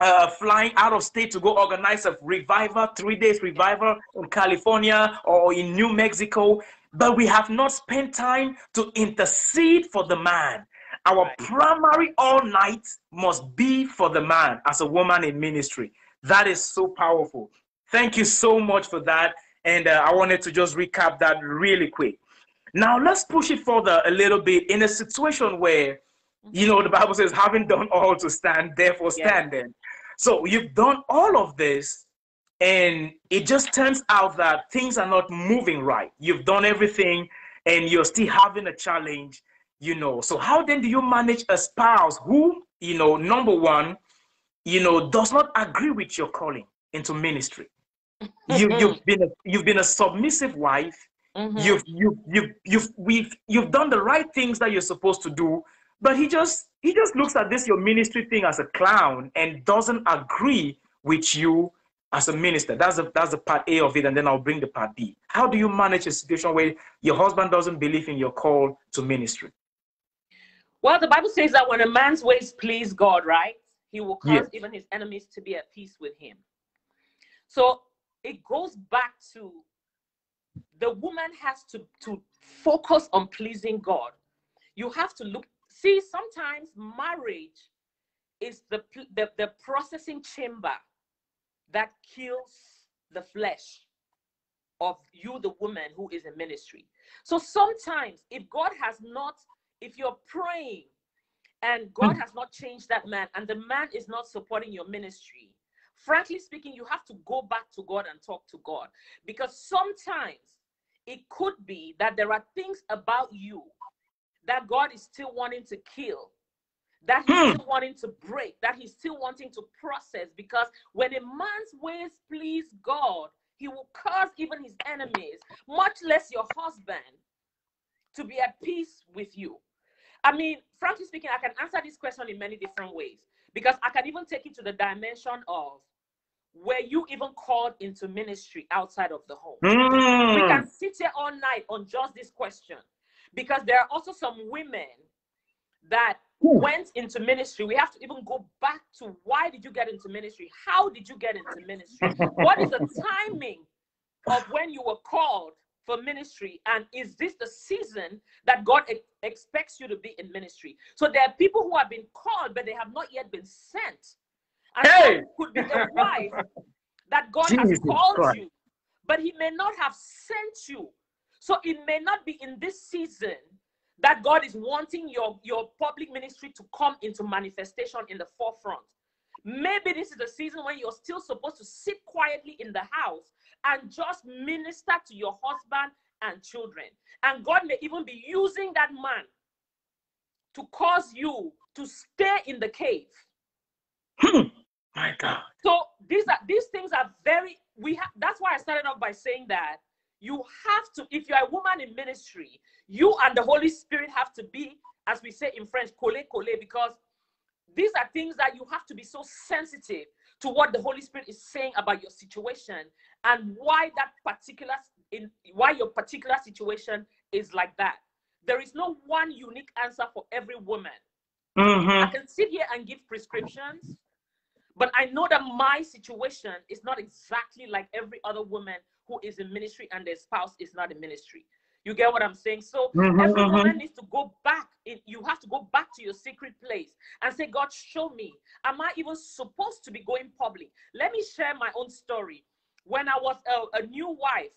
uh, flying out of state to go organize a revival, three days revival in California or in New Mexico. But we have not spent time to intercede for the man. Our right. primary all night must be for the man as a woman in ministry. That is so powerful. Thank you so much for that. And uh, I wanted to just recap that really quick. Now, let's push it further a little bit in a situation where, you know, the Bible says, having done all to stand, therefore stand yeah. So you've done all of this, and it just turns out that things are not moving right. You've done everything, and you're still having a challenge, you know. So, how then do you manage a spouse who, you know, number one, you know, does not agree with your calling into ministry? You you've been a, you've been a submissive wife. Mm-hmm. You've you you you've we've you've done the right things that you're supposed to do, but he just he just looks at this your ministry thing as a clown and doesn't agree with you as a minister. That's the that's the part A of it, and then I'll bring the part B. How do you manage a situation where your husband doesn't believe in your call to ministry? Well, the Bible says that when a man's ways please God, right, he will cause yes. even his enemies to be at peace with him. So it goes back to the woman has to to focus on pleasing god you have to look see sometimes marriage is the the, the processing chamber that kills the flesh of you the woman who is in ministry so sometimes if god has not if you're praying and god hmm. has not changed that man and the man is not supporting your ministry frankly speaking, you have to go back to God and talk to God because sometimes it could be that there are things about you that God is still wanting to kill, that he's hmm. still wanting to break, that he's still wanting to process. Because when a man's ways please God, he will curse even his enemies, much less your husband, to be at peace with you. I mean, frankly speaking, I can answer this question in many different ways because I can even take it to the dimension of were you even called into ministry outside of the home? Mm. We can sit here all night on just this question because there are also some women that Ooh. went into ministry. We have to even go back to why did you get into ministry? How did you get into ministry? what is the timing of when you were called for ministry? And is this the season that God ex- expects you to be in ministry? So there are people who have been called, but they have not yet been sent. And hey! could be the wife that God Jesus has called Christ. you, but He may not have sent you. So it may not be in this season that God is wanting your, your public ministry to come into manifestation in the forefront. Maybe this is the season when you're still supposed to sit quietly in the house and just minister to your husband and children. And God may even be using that man to cause you to stay in the cave. Hmm. My God. So these are these things are very we have that's why I started off by saying that you have to, if you're a woman in ministry, you and the Holy Spirit have to be, as we say in French, colle colle, because these are things that you have to be so sensitive to what the Holy Spirit is saying about your situation and why that particular in why your particular situation is like that. There is no one unique answer for every woman. Mm-hmm. I can sit here and give prescriptions, But I know that my situation is not exactly like every other woman who is in ministry and their spouse is not in ministry. You get what I'm saying? So Mhm, every mhm. woman needs to go back. In, you have to go back to your secret place and say, God, show me. Am I even supposed to be going public? Let me share my own story. When I was a, a new wife,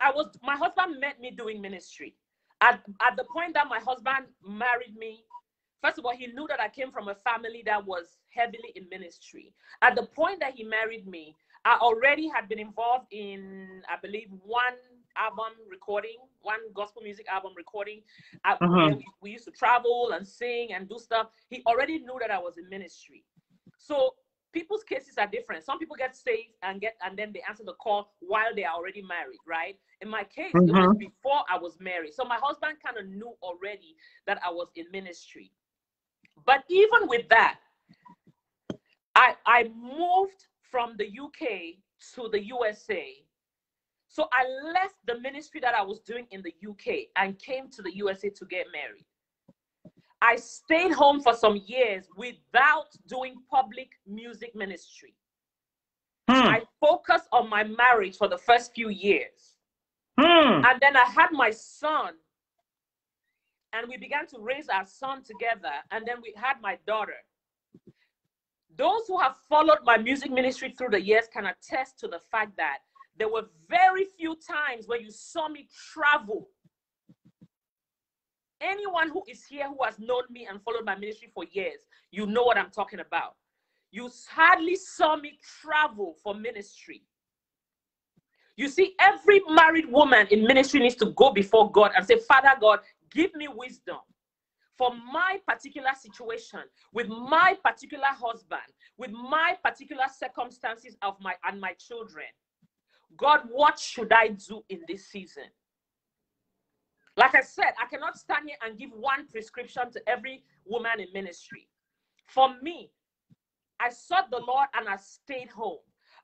I was my husband met me doing ministry. At, at the point that my husband married me, first of all, he knew that I came from a family that was heavily in ministry. At the point that he married me, I already had been involved in, I believe, one album recording, one gospel music album recording. I, Mhm. we, used to travel and sing and do stuff. He already knew that I was in ministry. So people's cases are different. Some people get saved and get and then they answer the call while they are already married, right? In my case, it was Mhm. before I was married. So my husband kind of knew already that I was in ministry. But even with that, I I moved from the UK to the USA. So I left the ministry that I was doing in the UK and came to the USA to get married. I stayed home for some years without doing public music ministry. Hmm. I focused on my marriage for the first few years. Hmm. And then I had my son, and we began to raise our son together. And then we had my daughter. Those who have followed my music ministry through the years can attest to the fact that there were very few times where you saw me travel. Anyone who is here who has known me and followed my ministry for years, you know what I'm talking about. You hardly saw me travel for ministry. You see, every married woman in ministry needs to go before God and say, Father God, give me wisdom for my particular situation, with my particular husband, with my particular circumstances of my and my children. God, what should I do in this season? Like I said, I cannot stand here and give one prescription to every woman in ministry. For me, I sought the Lord and I stayed home.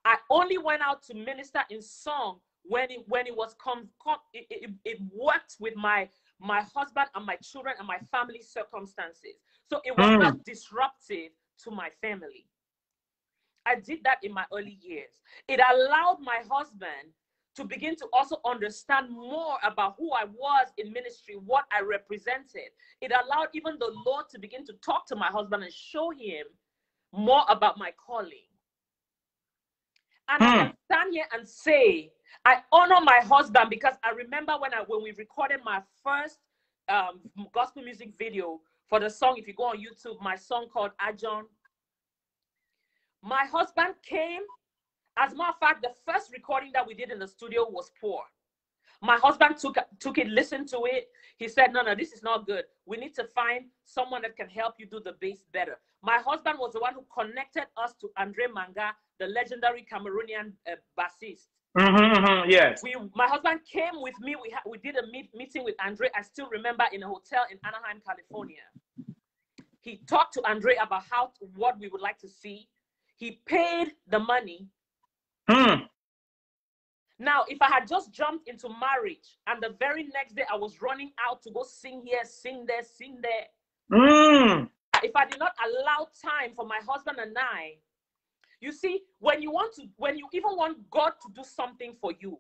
I only went out to minister in song when it when it was com, com it, it, it worked with my my husband and my children and my family circumstances. So it was Mm. not disruptive to my family. I did that in my early years. It allowed my husband to begin to also understand more about who I was in ministry, what I represented. It allowed even the Lord to begin to talk to my husband and show him more about my calling. And I Hmm. can stand here and say, I honor my husband because I remember when I when we recorded my first um, gospel music video for the song. If you go on YouTube, my song called Ajon. My husband came. As a matter of fact, the first recording that we did in the studio was poor. My husband took took it, listened to it. He said, "No, no, this is not good. We need to find someone that can help you do the bass better." My husband was the one who connected us to Andre Manga, the legendary Cameroonian uh, bassist. Mhm, mhm, Yes. We, my husband came with me. We ha- we did a meet, meeting with Andre. I still remember in a hotel in Anaheim, California. He talked to Andre about how what we would like to see. He paid the money. Hmm. Now, if I had just jumped into marriage and the very next day I was running out to go sing here, sing there, sing there, Hmm. if I did not allow time for my husband and I, you see, when you want to, when you even want God to do something for you,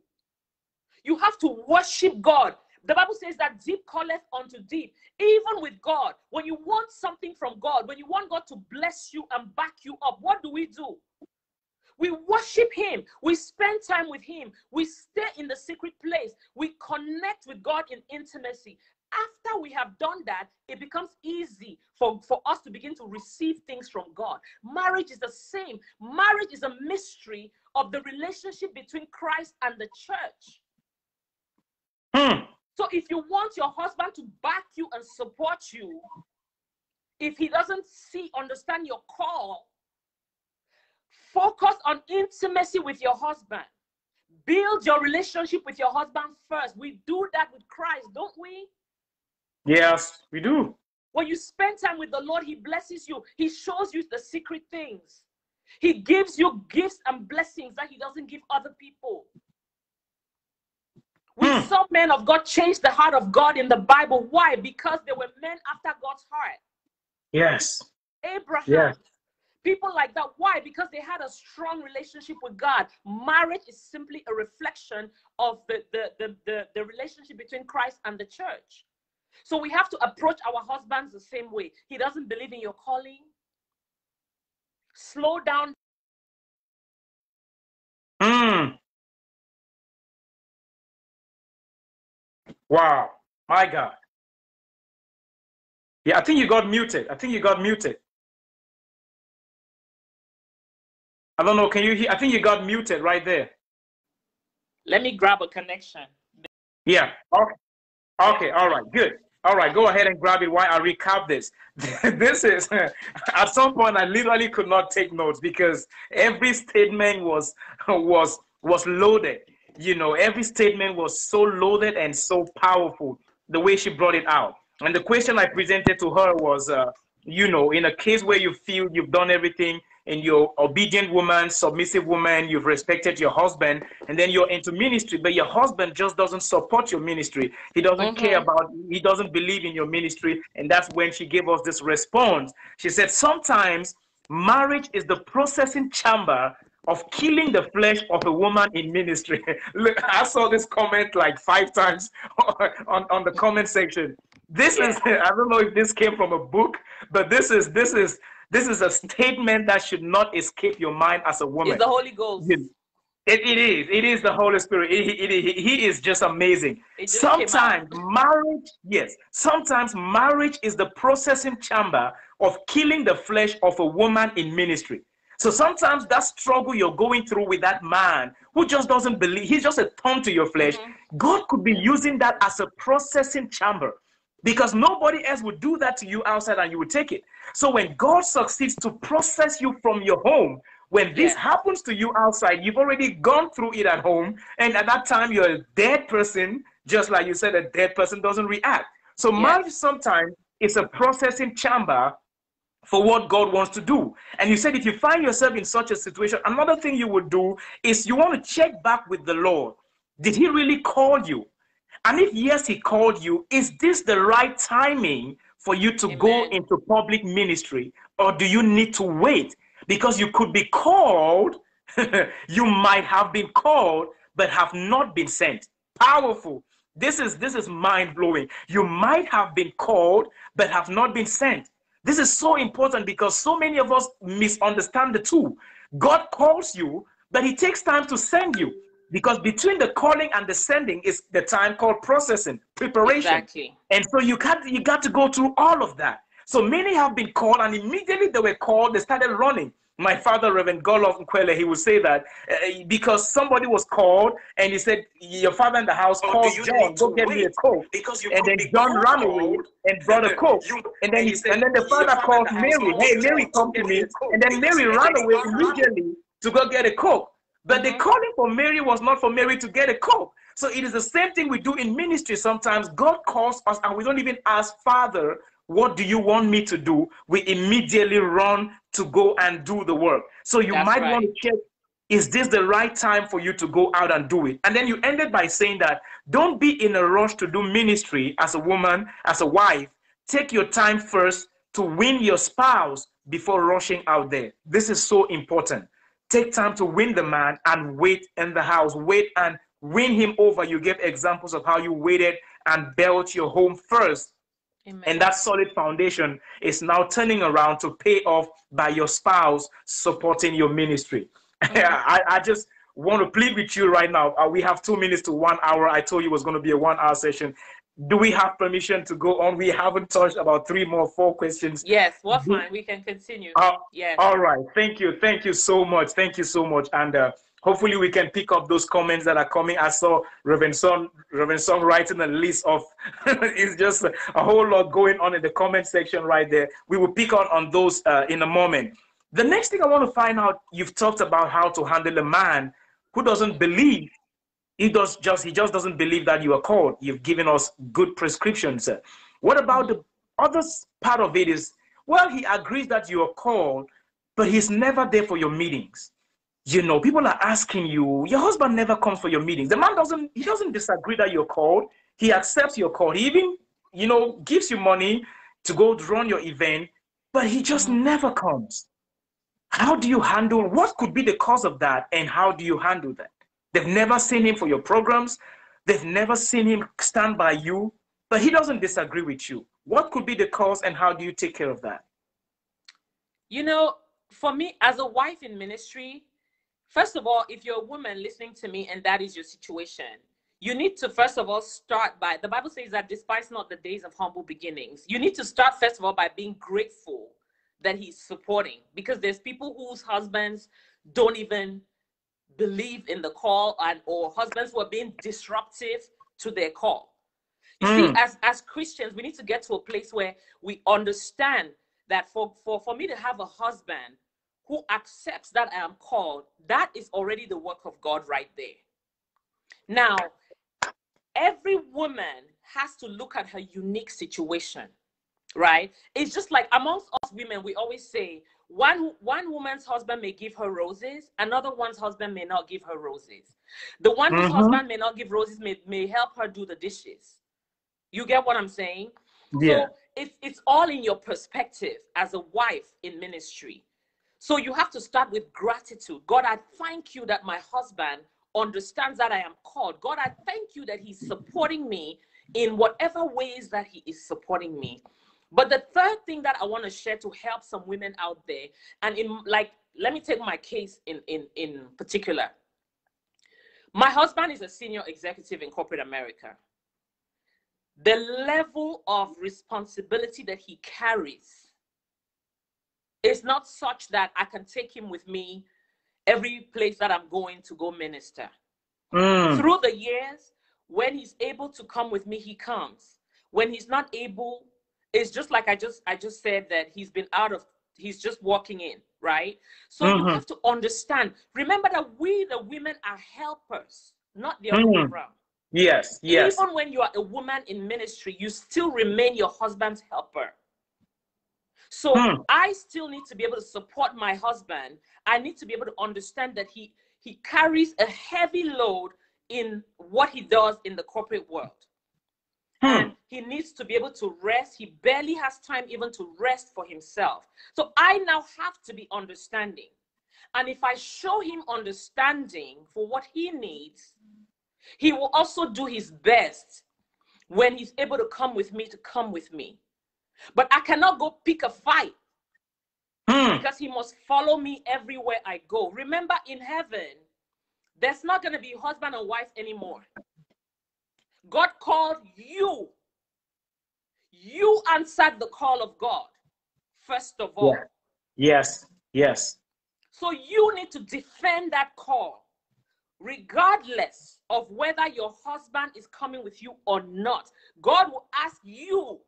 you have to worship God. The Bible says that deep calleth unto deep. Even with God, when you want something from God, when you want God to bless you and back you up, what do we do? We worship Him. We spend time with Him. We stay in the secret place. We connect with God in intimacy. After we have done that, it becomes easy for, for us to begin to receive things from God. Marriage is the same. Marriage is a mystery of the relationship between Christ and the church. Hmm. So if you want your husband to back you and support you, if he doesn't see, understand your call, focus on intimacy with your husband. Build your relationship with your husband first. We do that with Christ, don't we? Yes, we do. When you spend time with the Lord, He blesses you. He shows you the secret things. He gives you gifts and blessings that He doesn't give other people. We Hmm. saw men of God change the heart of God in the Bible. Why? Because they were men after God's heart. Yes. Abraham. Yes. People like that. Why? Because they had a strong relationship with God. Marriage is simply a reflection of the, the, the, the, the relationship between Christ and the church. So we have to approach our husbands the same way. He doesn't believe in your calling. Slow down. Wow. My God. Yeah, I think you got muted. I think you got muted. I don't know. Can you hear? I think you got muted right there. Let me grab a connection. Yeah. Okay. Okay. All right. Good. All right. Go ahead and grab it while I recap this. this is at some point I literally could not take notes because every statement was was was loaded. You know, every statement was so loaded and so powerful the way she brought it out. And the question I presented to her was, uh, you know, in a case where you feel you've done everything and you're obedient woman, submissive woman, you've respected your husband, and then you're into ministry, but your husband just doesn't support your ministry. He doesn't mm-hmm. care about, he doesn't believe in your ministry. And that's when she gave us this response. She said, sometimes marriage is the processing chamber of killing the flesh of a woman in ministry. Look, I saw this comment like five times on, on the comment section. This yeah. is I don't know if this came from a book, but this is this is this is a statement that should not escape your mind as a woman. It's the Holy Ghost. It, it is. It is the Holy Spirit. It, it, it, he is just amazing. Just sometimes marriage, yes, sometimes marriage is the processing chamber of killing the flesh of a woman in ministry. So sometimes that struggle you're going through with that man who just doesn't believe, he's just a thorn to your flesh. Mm-hmm. God could be using that as a processing chamber because nobody else would do that to you outside and you would take it. So when God succeeds to process you from your home, when this yeah. happens to you outside, you've already gone through it at home, and at that time you're a dead person, just like you said, a dead person doesn't react. So yeah. marriage sometimes is a processing chamber for what God wants to do. And you said if you find yourself in such a situation, another thing you would do is you want to check back with the Lord. Did he really call you? And if yes, he called you, is this the right timing for you to Amen. go into public ministry? Or do you need to wait? Because you could be called, you might have been called, but have not been sent. Powerful. This is this is mind-blowing. You might have been called, but have not been sent. This is so important because so many of us misunderstand the two. God calls you, but he takes time to send you because between the calling and the sending is the time called processing preparation exactly. and so you got you got to go through all of that so many have been called and immediately they were called they started running my father reverend Golof Nkwele, he would say that uh, because somebody was called and he said your father in the house oh, called john go get me a coke because you and then john ran away and brought a coke you, and then and, he, said, and then the father called mary hey mary come to me and then mary ran away immediately to go get a coke but the mm-hmm. calling for Mary was not for Mary to get a coat. So it is the same thing we do in ministry. Sometimes God calls us and we don't even ask, Father, what do you want me to do? We immediately run to go and do the work. So you That's might right. want to check is this the right time for you to go out and do it? And then you ended by saying that don't be in a rush to do ministry as a woman, as a wife. Take your time first to win your spouse before rushing out there. This is so important. Take time to win the man and wait in the house. Wait and win him over. You gave examples of how you waited and built your home first. Amen. And that solid foundation is now turning around to pay off by your spouse supporting your ministry. I, I just want to plead with you right now. Uh, we have two minutes to one hour. I told you it was going to be a one hour session do we have permission to go on? We haven't touched about three more, four questions. Yes, well, fine. We can continue. Uh, yes. All right. Thank you. Thank you so much. Thank you so much. And uh, hopefully we can pick up those comments that are coming. I saw Reverend Son, Reverend Son writing a list of, it's just a, a, whole lot going on in the comment section right there. We will pick on, on those uh, in a moment. The next thing I want to find out, you've talked about how to handle a man who doesn't believe he does just he just doesn't believe that you are called. You've given us good prescriptions. What about the other part of it is well, he agrees that you are called, but he's never there for your meetings. You know, people are asking you, your husband never comes for your meetings. The man doesn't he doesn't disagree that you're called. He accepts your call. He even, you know, gives you money to go run your event, but he just never comes. How do you handle what could be the cause of that and how do you handle that? They've never seen him for your programs, they've never seen him stand by you, but he doesn't disagree with you. What could be the cause and how do you take care of that? You know, for me as a wife in ministry, first of all, if you're a woman listening to me and that is your situation, you need to first of all start by the Bible says that despise not the days of humble beginnings. You need to start first of all by being grateful that he's supporting because there's people whose husbands don't even believe in the call and or husbands who are being disruptive to their call. You mm. see, hmm. as as Christians, we need to get to a place where we understand that for, for, for me to have a husband who accepts that I am called, that is already the work of God right there. Now, every woman has to look at her unique situation, right? It's just like amongst us women, we always say one one woman's husband may give her roses, another one's husband may not give her roses. The one mm-hmm. whose husband may not give roses may, may help her do the dishes. You get what I'm saying? Yeah. So it's it's all in your perspective as a wife in ministry. So you have to start with gratitude. God, I thank you that my husband understands that I am called. God, I thank you that he's supporting me in whatever ways that he is supporting me. But the third thing that I want to share to help some women out there, and in like, let me take my case in in in particular. My husband is a senior executive in corporate America the level of responsibility that he carries is not such that I can take him with me every place that I'm going to go minister. Mm. Through the years, when he's able to come with me, he comes. When he's not able, it's just like I just I just said that he's been out of he's just walking in, right? So mm-hmm. you have to understand. Remember that we the women are helpers, not the other mm. way around. Yes, yes. Even when you are a woman in ministry, you still remain your husband's helper. So hmm. I still need to be able to support my husband. I need to be able to understand that he he carries a heavy load in what he does in the corporate world. Hmm. And he needs to be able to rest. He barely has time even to rest for himself. So I now have to be understanding. And if I show him understanding for what he needs, he will also do his best when he's able to come with me to come with me. But I cannot go pick a fight mm. because he must follow me everywhere I go. Remember, in heaven, there's not going to be husband and wife anymore. God called you. You answered the call of God, first of all. Yeah. Yes, yes. So you need to defend that call, regardless of whether your husband is coming with you or not. God will ask you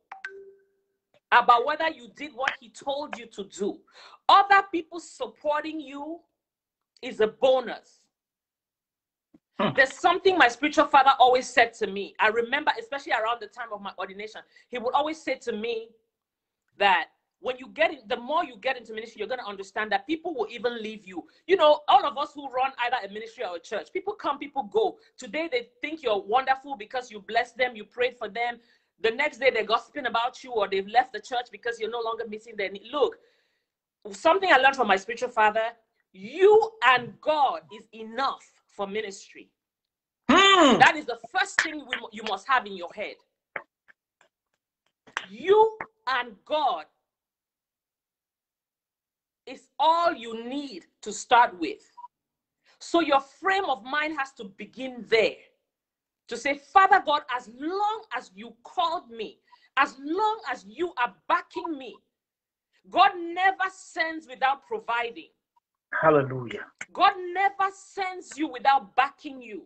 about whether you did what he told you to do. Other people supporting you is a bonus. Hmm. There's something my spiritual father always said to me. I remember, especially around the time of my ordination, he would always say to me that when you get in, the more you get into ministry, you're going to understand that people will even leave you. You know, all of us who run either a ministry or a church, people come, people go. Today they think you're wonderful because you bless them, you prayed for them. The next day they're gossiping about you or they've left the church because you're no longer meeting their need. Look, something I learned from my spiritual father you and God is enough for ministry. Mm. That is the first thing we, you must have in your head. You and God is all you need to start with. So your frame of mind has to begin there to say, Father God, as long as you called me, as long as you are backing me, God never sends without providing. Hallelujah. God never sends you without backing you.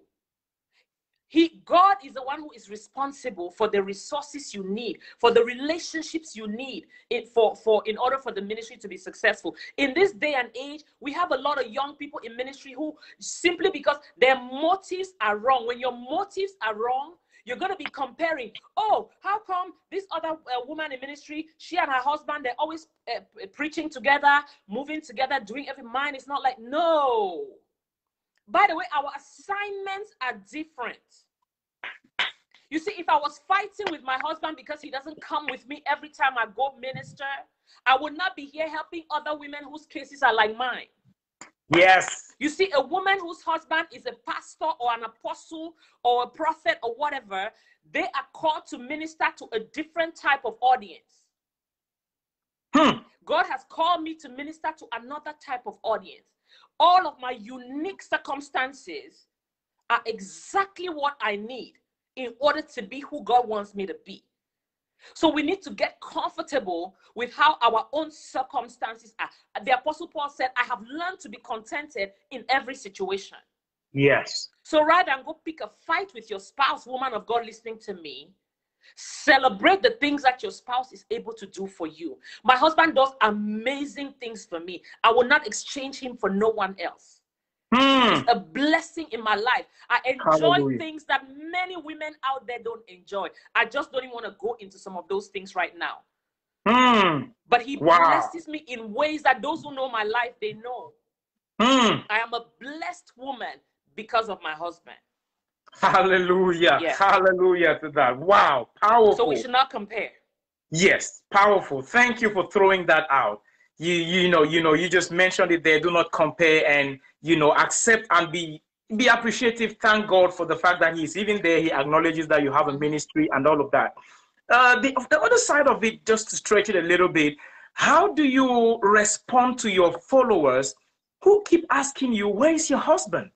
He, God is the one who is responsible for the resources you need, for the relationships you need in, for, for, in order for the ministry to be successful. In this day and age, we have a lot of young people in ministry who simply because their motives are wrong. When your motives are wrong, you're going to be comparing. Oh, how come this other uh, woman in ministry, she and her husband, they're always uh, preaching together, moving together, doing every mind. It's not like, no. By the way, our assignments are different. You see, if I was fighting with my husband because he doesn't come with me every time I go minister, I would not be here helping other women whose cases are like mine. Yes. You see, a woman whose husband is a pastor or an apostle or a prophet or whatever, they are called to minister to a different type of audience. Hmm. God has called me to minister to another type of audience. All of my unique circumstances are exactly what I need in order to be who God wants me to be. So we need to get comfortable with how our own circumstances are. The Apostle Paul said, I have learned to be contented in every situation. Yes. So rather than go pick a fight with your spouse, woman of God listening to me, celebrate the things that your spouse is able to do for you. My husband does amazing things for me. I will not exchange him for no one else. It's a blessing in my life. I enjoy Hallelujah. things that many women out there don't enjoy. I just don't even want to go into some of those things right now. Hmm. But he Wow. blesses me in ways that those who know my life they know. Hmm. I am a blessed woman because of my husband. Hallelujah. Yeah. Hallelujah to that. Wow. Powerful. So we should not compare. Yes, powerful. Thank you for throwing that out. You you know, you know, you just mentioned it there. Do not compare and you know, accept and be be appreciative. Thank God for the fact that He's even there. He acknowledges that you have a ministry and all of that. Uh, the the other side of it, just to stretch it a little bit, how do you respond to your followers who keep asking you, "Where is your husband?"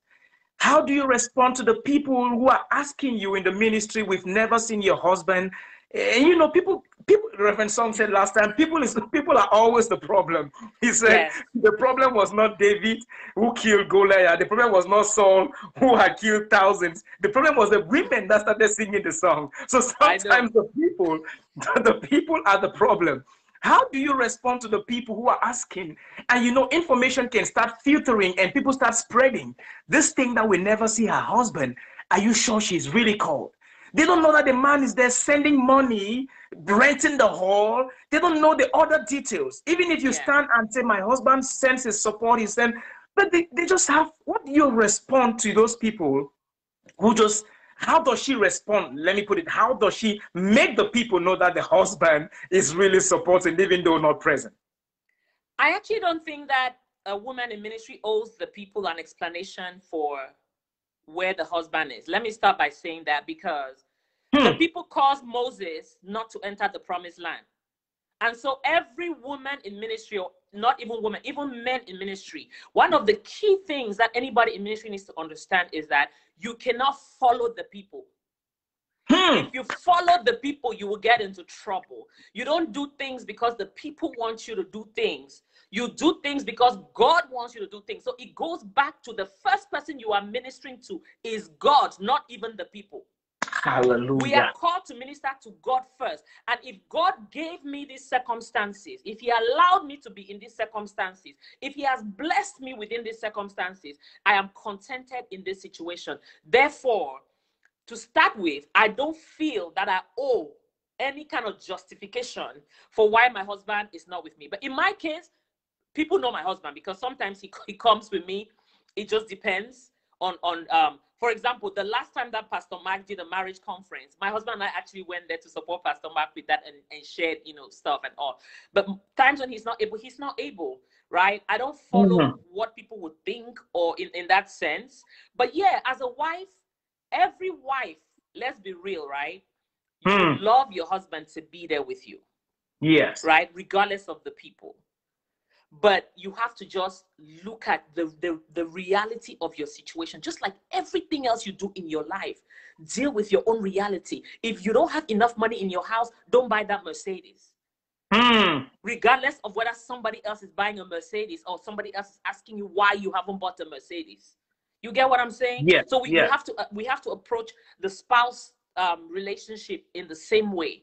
How do you respond to the people who are asking you in the ministry, we've never seen your husband? And you know, people, people, Reverend Song said last time, people is people are always the problem. He said Yes. the problem was not David who killed Goliath, the problem was not Saul who had killed thousands. The problem was the women that started singing the song. So sometimes the people, the people are the problem. How do you respond to the people who are asking? And you know, information can start filtering and people start spreading. This thing that we never see her husband, are you sure she's really called? They don't know that the man is there sending money, renting the hall. They don't know the other details. Even if you Yeah. stand and say, My husband sends his support, he sent, but they, they just have what do you respond to those people who just how does she respond? Let me put it, how does she make the people know that the husband is really supporting, even though not present? I actually don't think that a woman in ministry owes the people an explanation for where the husband is. Let me start by saying that because the Hmm. people caused Moses not to enter the promised land. And so every woman in ministry, or not even women, even men in ministry, one of the key things that anybody in ministry needs to understand is that you cannot follow the people. Hmm. If you follow the people, you will get into trouble. You don't do things because the people want you to do things. You do things because God wants you to do things. So it goes back to the first person you are ministering to is God, not even the people. Hallelujah. We are called to minister to God first. And if God gave me these circumstances, if He allowed me to be in these circumstances, if He has blessed me within these circumstances, I am contented in this situation. Therefore, to start with, I don't feel that I owe any kind of justification for why my husband is not with me. But in my case, people know my husband because sometimes he, he comes with me. It just depends on on um for example, the last time that Pastor Mark did a marriage conference, my husband and I actually went there to support Pastor Mark with that and, and shared, you know, stuff and all. But times when he's not able, he's not able, right? I don't follow Mhm. what people would think or in, in that sense. But yeah, as a wife, every wife, let's be real, right? You Hmm. love your husband to be there with you, Yes. right? Regardless of the people. But you have to just look at the, the, the reality of your situation, just like everything else you do in your life. Deal with your own reality. If you don't have enough money in your house, don't buy that Mercedes. Hmm. Regardless of whether somebody else is buying a Mercedes or somebody else is asking you why you haven't bought a Mercedes. You get what I'm saying? Yes, So we, yes. we have to uh, we have to approach the spouse um, relationship in the same way.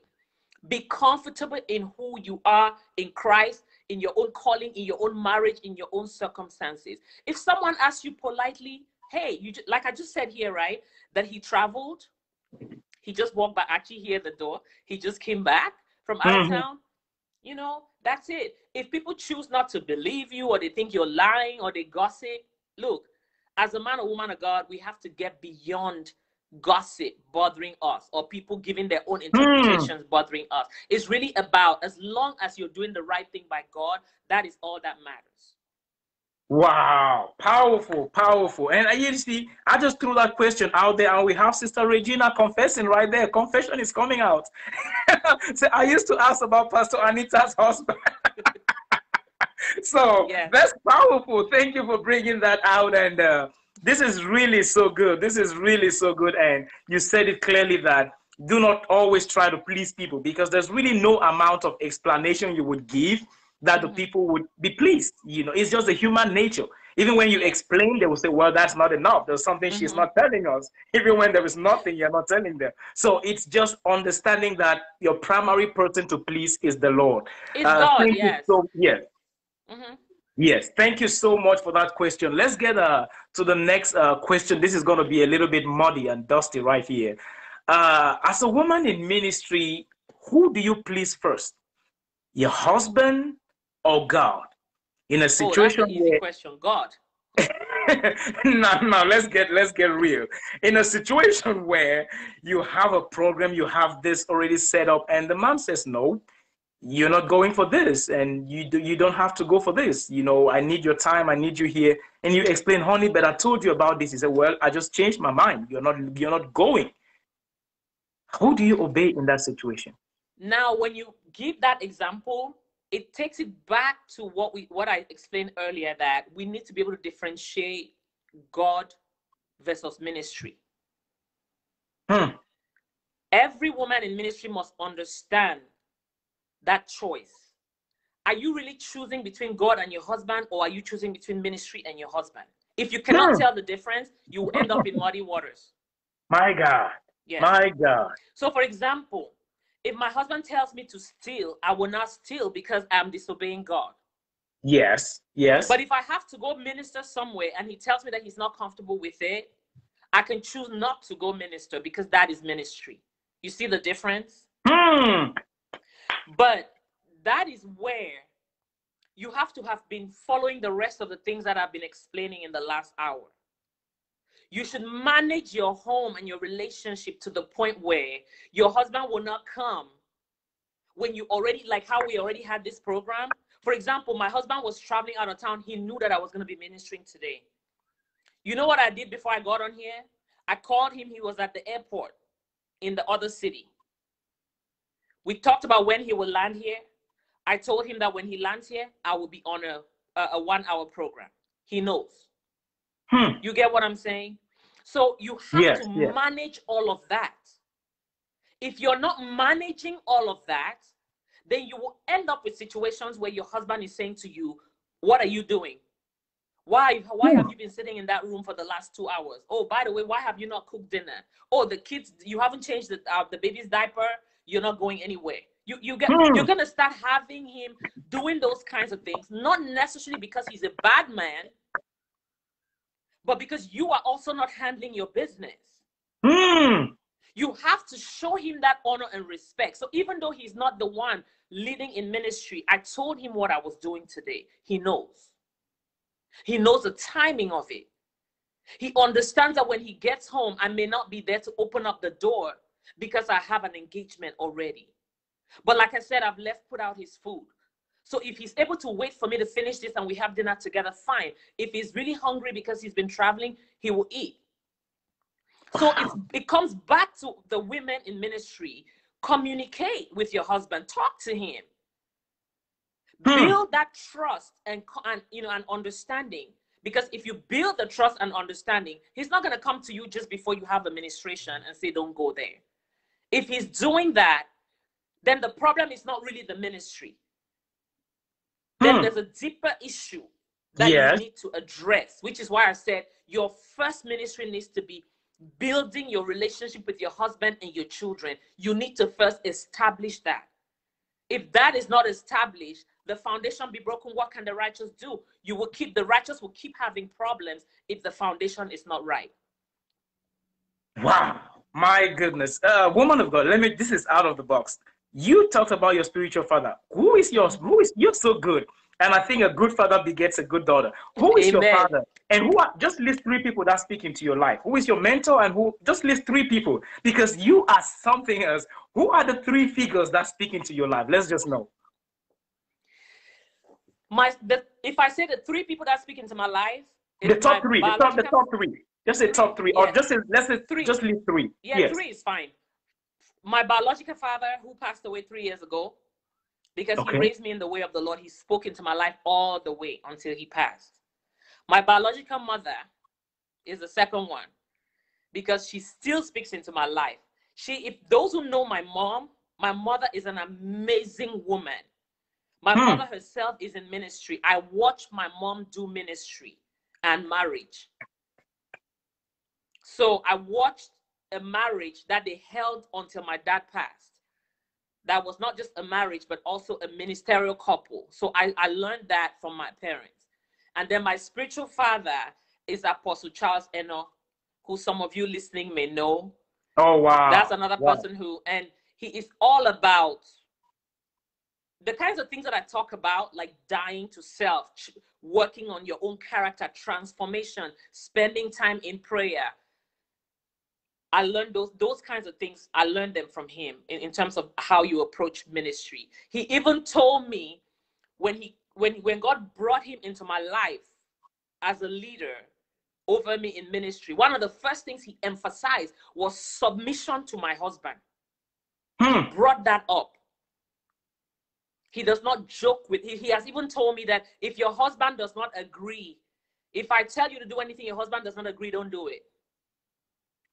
Be comfortable in who you are in Christ, in your own calling, in your own marriage, in your own circumstances. If someone asks you politely, "Hey, you like I just said here, right? That he traveled, he just walked by. Actually, here at the door, he just came back from out of Mhm. town. You know, that's it. If people choose not to believe you, or they think you're lying, or they gossip, look, as a man or woman of God, we have to get beyond gossip bothering us or people giving their own Hmm. interpretations bothering us. It's really about as long as you're doing the right thing by God, that is all that matters. Wow, powerful, powerful. And uh, you see, I just threw that question out there, and we have Sister Regina confessing right there. Confession is coming out. so I used to ask about Pastor Anita's husband. so that's powerful. Thank you for bringing that out. And uh, this is really so good. This is really so good. And you said it clearly that do not always try to please people because there's really no amount of explanation you would give that the Mhm. people would be pleased. You know, it's just the human nature. Even when you explain, they will say, Well, that's not enough. There's something she's Mhm. not telling us. Even when there is nothing, you're not telling them. So it's just understanding that your primary person to please is the Lord. It's Uh, God, yes. so, yes. Mhm. Yes, thank you so much for that question. Let's get uh, to the next uh, question. This is going to be a little bit muddy and dusty right here. Uh, as a woman in ministry, who do you please first? Your husband or God? In a Oh, that's situation an where question. God. no, no, let's get let's get real. In a situation where you have a program, you have this already set up, and the mom says no, you're not going for this, and you do, you don't have to go for this. You know, I need your time, I need you here, and you explain, honey, but I told you about this. He said, well, I just changed my mind. You're not you're not going. Who do you obey in that situation? Now, when you give that example, it takes it back to what we what I explained earlier that we need to be able to differentiate God versus ministry. Hmm. Every woman in ministry must understand that choice. Are you really choosing between God and your husband, or are you choosing between ministry and your husband? If you cannot tell the difference, you will end up in muddy waters. My God, Yeah. my God. So, for example, if my husband tells me to steal, I will not steal because I'm disobeying God. Yes, yes. But if I have to go minister somewhere and he tells me that he's not comfortable with it, I can choose not to go minister because that is ministry. You see the difference? Hmm. But that is where you have to have been following the rest of the things that I've been explaining in the last hour. You should manage your home and your relationship to the point where your husband will not come when you already, like how we already had this program. For example, my husband was traveling out of town. He knew that I was going to be ministering today. You know what I did before I got on here? I called him. He was at the airport in the other city. We talked about when he will land here. I told him that when he lands here, I will be on a, a, one hour program. He knows. Hmm. You get what I'm saying? So you have Yes, to yes. manage all of that. If you're not managing all of that, then you will end up with situations where your husband is saying to you, What are you doing? Why, why Hmm. have you been sitting in that room for the last two hours? Oh, by the way, why have you not cooked dinner? Oh, the kids, you haven't changed the, uh, the baby's diaper. You're not going anywhere. You, you get, Hmm. you're gonna start having him doing those kinds of things, not necessarily because he's a bad man, but because you are also not handling your business. Hmm. You have to show him that honor and respect. So even though he's not the one leading in ministry, I told him what I was doing today. He knows. He knows the timing of it. He understands that when he gets home, I may not be there to open up the door because I have an engagement already. But like I said, I've left put out his food. So if he's able to wait for me to finish this and we have dinner together, fine. If he's really hungry because he's been traveling, he will eat. So it's, it comes back to the women in ministry. Communicate with your husband. Talk to him. Hmm. Build that trust and, and you know and understanding. Because if you build the trust and understanding, he's not going to come to you just before you have administration and say, "Don't go there." If he's doing that, then the problem is not really the ministry. Then Hmm. there's a deeper issue that Yes. you need to address, which is why I said your first ministry needs to be building your relationship with your husband and your children. You need to first establish that. If that is not established, the foundation be broken. What can the righteous do? You will keep the righteous will keep having problems if the foundation is not right. Wow, my goodness. Uh, woman of God, let me, this is out of the box. You talked about your spiritual father. Who is yours? Who is, you're so good. And I think a good father begets a good daughter. Who is your father? And who are just list three people that speak into your life? Who is your mentor and who just list three people? Because you are something else. Who are the three figures that speak into your life? Let's just know. My the, if I say the three people that speak into my life, The top my three. The top, the top three. Just say top three. Or just say let's say Three. just leave three. Yeah, yes. three is fine. My biological father, who passed away three years ago, because Okay. he raised me in the way of the Lord, he spoke into my life all the way until he passed. My biological mother is the second one because she still speaks into my life. She, if those who know my mom, my mother is an amazing woman. My Hmm. mother herself is in ministry. I watched my mom do ministry and marriage. So I watched a marriage that they held until my dad passed. That was not just a marriage, but also a ministerial couple. So I, I learned that from my parents. And then my spiritual father is Apostle Charles Eno, who some of you listening may know. Oh wow. That's another Wow. person who, and he is all about the kinds of things that I talk about, like dying to self, working on your own character, transformation, spending time in prayer. I learned those those kinds of things. I learned them from him in, in terms of how you approach ministry. He even told me when he when when God brought him into my life as a leader over me in ministry, one of the first things he emphasized was submission to my husband. Hmm. Brought that up. He does not joke with he, he has even told me that if your husband does not agree, if I tell you to do anything your husband does not agree, don't do it.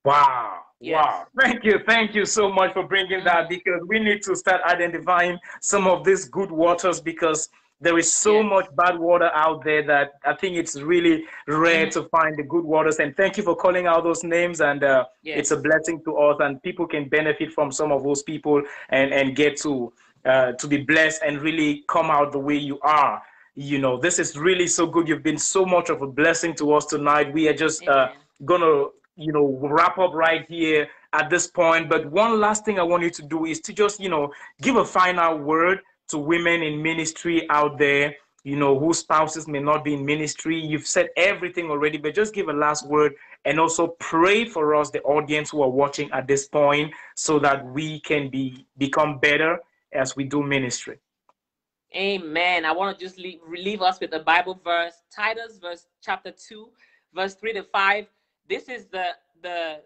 Wow. Yes. Wow. Thank you. Thank you so much for bringing that Mhm. because we need to start identifying some of these good waters because there is so Yes. much bad water out there that I think it's really rare Mhm. to find the good waters. And thank you for calling out those names. And uh, Yes. it's a blessing to us, and people can benefit from some of those people and and get to uh, to be blessed and really come out the way you are. You know, this is really so good. You've been so much of a blessing to us tonight. We are just uh, gonna you know wrap up right here at this point but one last thing i want you to do is to just you know give a final word to women in ministry out there you know whose spouses may not be in ministry you've said everything already but just give a last word and also pray for us the audience who are watching at this point so that we can be become better as we do ministry Amen. I want to just leave, leave us with a Bible verse, Titus verse chapter 2, verse 3 to 5. This is the the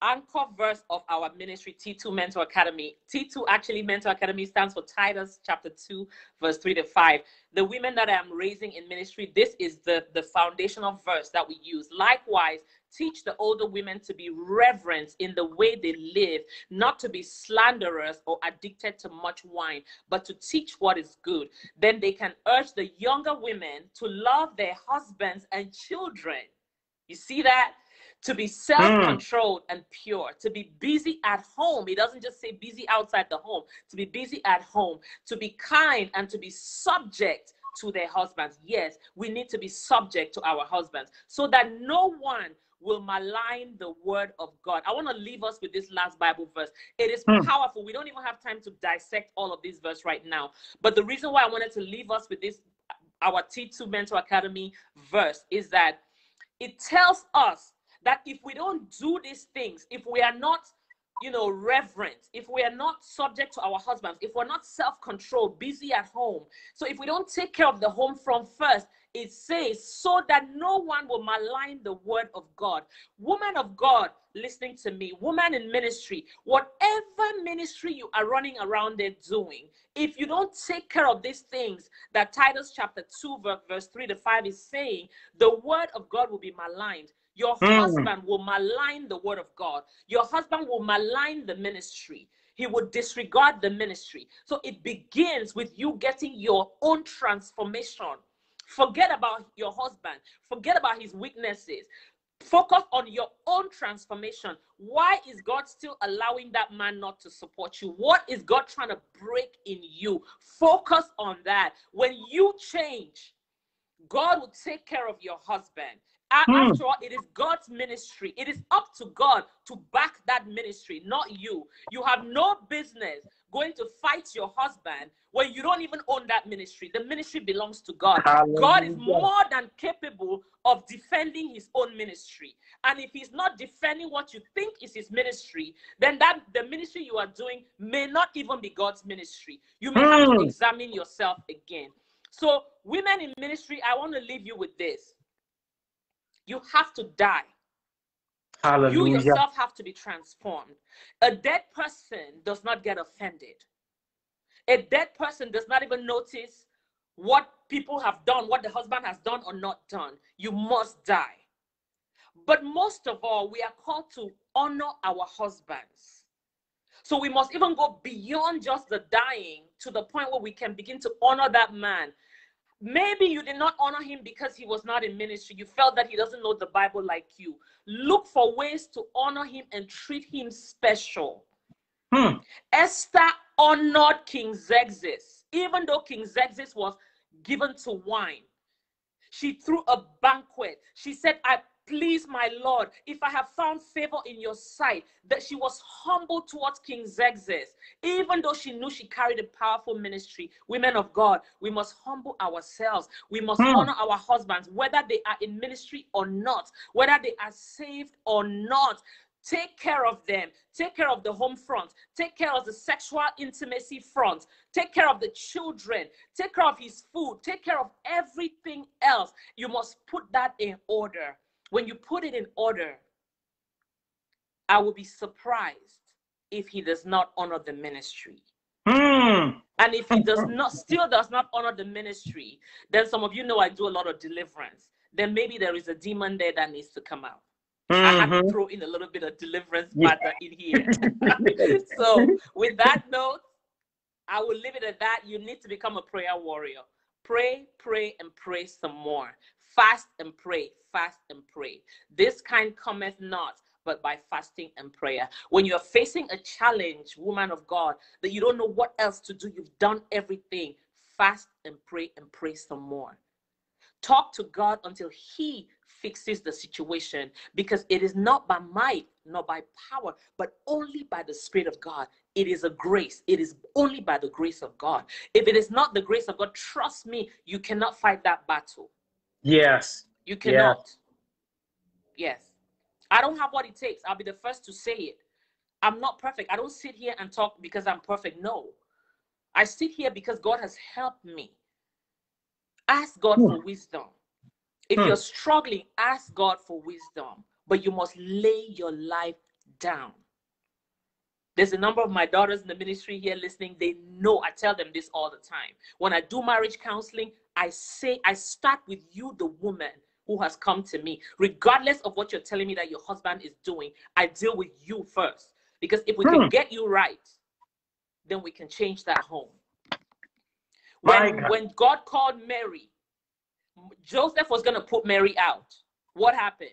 anchor verse of our ministry, T2 Mentor Academy. T2 actually Mentor Academy stands for Titus chapter 2, verse 3 to 5. The women that I'm raising in ministry, this is the, the foundational verse that we use. Likewise, teach the older women to be reverent in the way they live, not to be slanderers or addicted to much wine, but to teach what is good. Then they can urge the younger women to love their husbands and children. You see that? To be self controlled and pure, to be busy at home. He doesn't just say busy outside the home, to be busy at home, to be kind and to be subject to their husbands. Yes, we need to be subject to our husbands so that no one will malign the word of God. I want to leave us with this last Bible verse. It is Hmm. powerful. We don't even have time to dissect all of these verses right now. But the reason why I wanted to leave us with this, our T2 Mentor Academy verse, is that it tells us that if we don't do these things, if we are not, you know, reverent, if we are not subject to our husbands, if we're not self controlled, busy at home, so if we don't take care of the home from first, it says, so that no one will malign the word of God. Woman of God, listening to me, woman in ministry, whatever ministry you are running around there doing, if you don't take care of these things that Titus chapter 2, verse 3 to 5 is saying, the word of God will be maligned. Your Mm. husband will malign the word of God. Your husband will malign the ministry. He would disregard the ministry. So it begins with you getting your own transformation. Forget about your husband, forget about his weaknesses. Focus on your own transformation. Why is God still allowing that man not to support you? What is God trying to break in you? Focus on that. When you change, God will take care of your husband. Hmm. After all, it is God's ministry. It is up to God to back that ministry, not you. You have no business going to fight your husband when you don't even own that ministry. The ministry belongs to God. God is more than capable of defending his own ministry. And if he's not defending what you think is his ministry, then that the ministry you are doing may not even be God's ministry. You may have to Hmm. examine yourself again. So, women in ministry, I want to leave you with this. You have to die. You yourself have to be transformed. A dead person does not get offended. A dead person does not even notice what people have done, what the husband has done or not done. You must die. But most of all, we are called to honor our husbands. So we must even go beyond just the dying to the point where we can begin to honor that man. Maybe you did not honor him because he was not in ministry. You felt that he doesn't know the Bible like you. Look for ways to honor him and treat him special. Hmm. Esther honored King Xerxes, even though King Xerxes was given to wine. She threw a banquet. She said, I please my Lord, if I have found favor in your sight, that she was humble towards King Xerxes, even though she knew she carried a powerful ministry. Women of God, we must humble ourselves. We must Hmm. honor our husbands, whether they are in ministry or not, whether they are saved or not. Take care of them. Take care of the home front. Take care of the sexual intimacy front. Take care of the children. Take care of his food. Take care of everything else. You must put that in order. When you put it in order, I will be surprised if he does not honor the ministry. Hmm. And if he does not, still does not honor the ministry, then some of you know I do a lot of deliverance. Then maybe there is a demon there that needs to come out. I had to Mhm. throw in a little bit of deliverance Yeah. in here. so, with that note, I will leave it at that. You need to become a prayer warrior. Pray, pray, and pray some more. Fast and pray, fast and pray. This kind cometh not but by fasting and prayer. When you're facing a challenge, woman of God, that you don't know what else to do, you've done everything, fast and pray and pray some more. Talk to God until He fixes the situation because it is not by might, nor by power, but only by the Spirit of God. It is a grace. It is only by the grace of God. If it is not the grace of God, trust me, you cannot fight that battle. Yes. You cannot. Yes. I don't have what it takes. I'll be the first to say it. I'm not perfect. I don't sit here and talk because I'm perfect. No. I sit here because God has helped me. Ask God Hmm. for wisdom. If Hmm. you're struggling, ask God for wisdom, but you must lay your life down. There's a number of my daughters in the ministry here listening. They know I tell them this all the time. When I do marriage counseling, I say, I start with you, the woman who has come to me. Regardless of what you're telling me that your husband is doing, I deal with you first. Because if we Hmm. can get you right, then we can change that home. When, God. when God called Mary, Joseph was going to put Mary out. What happened?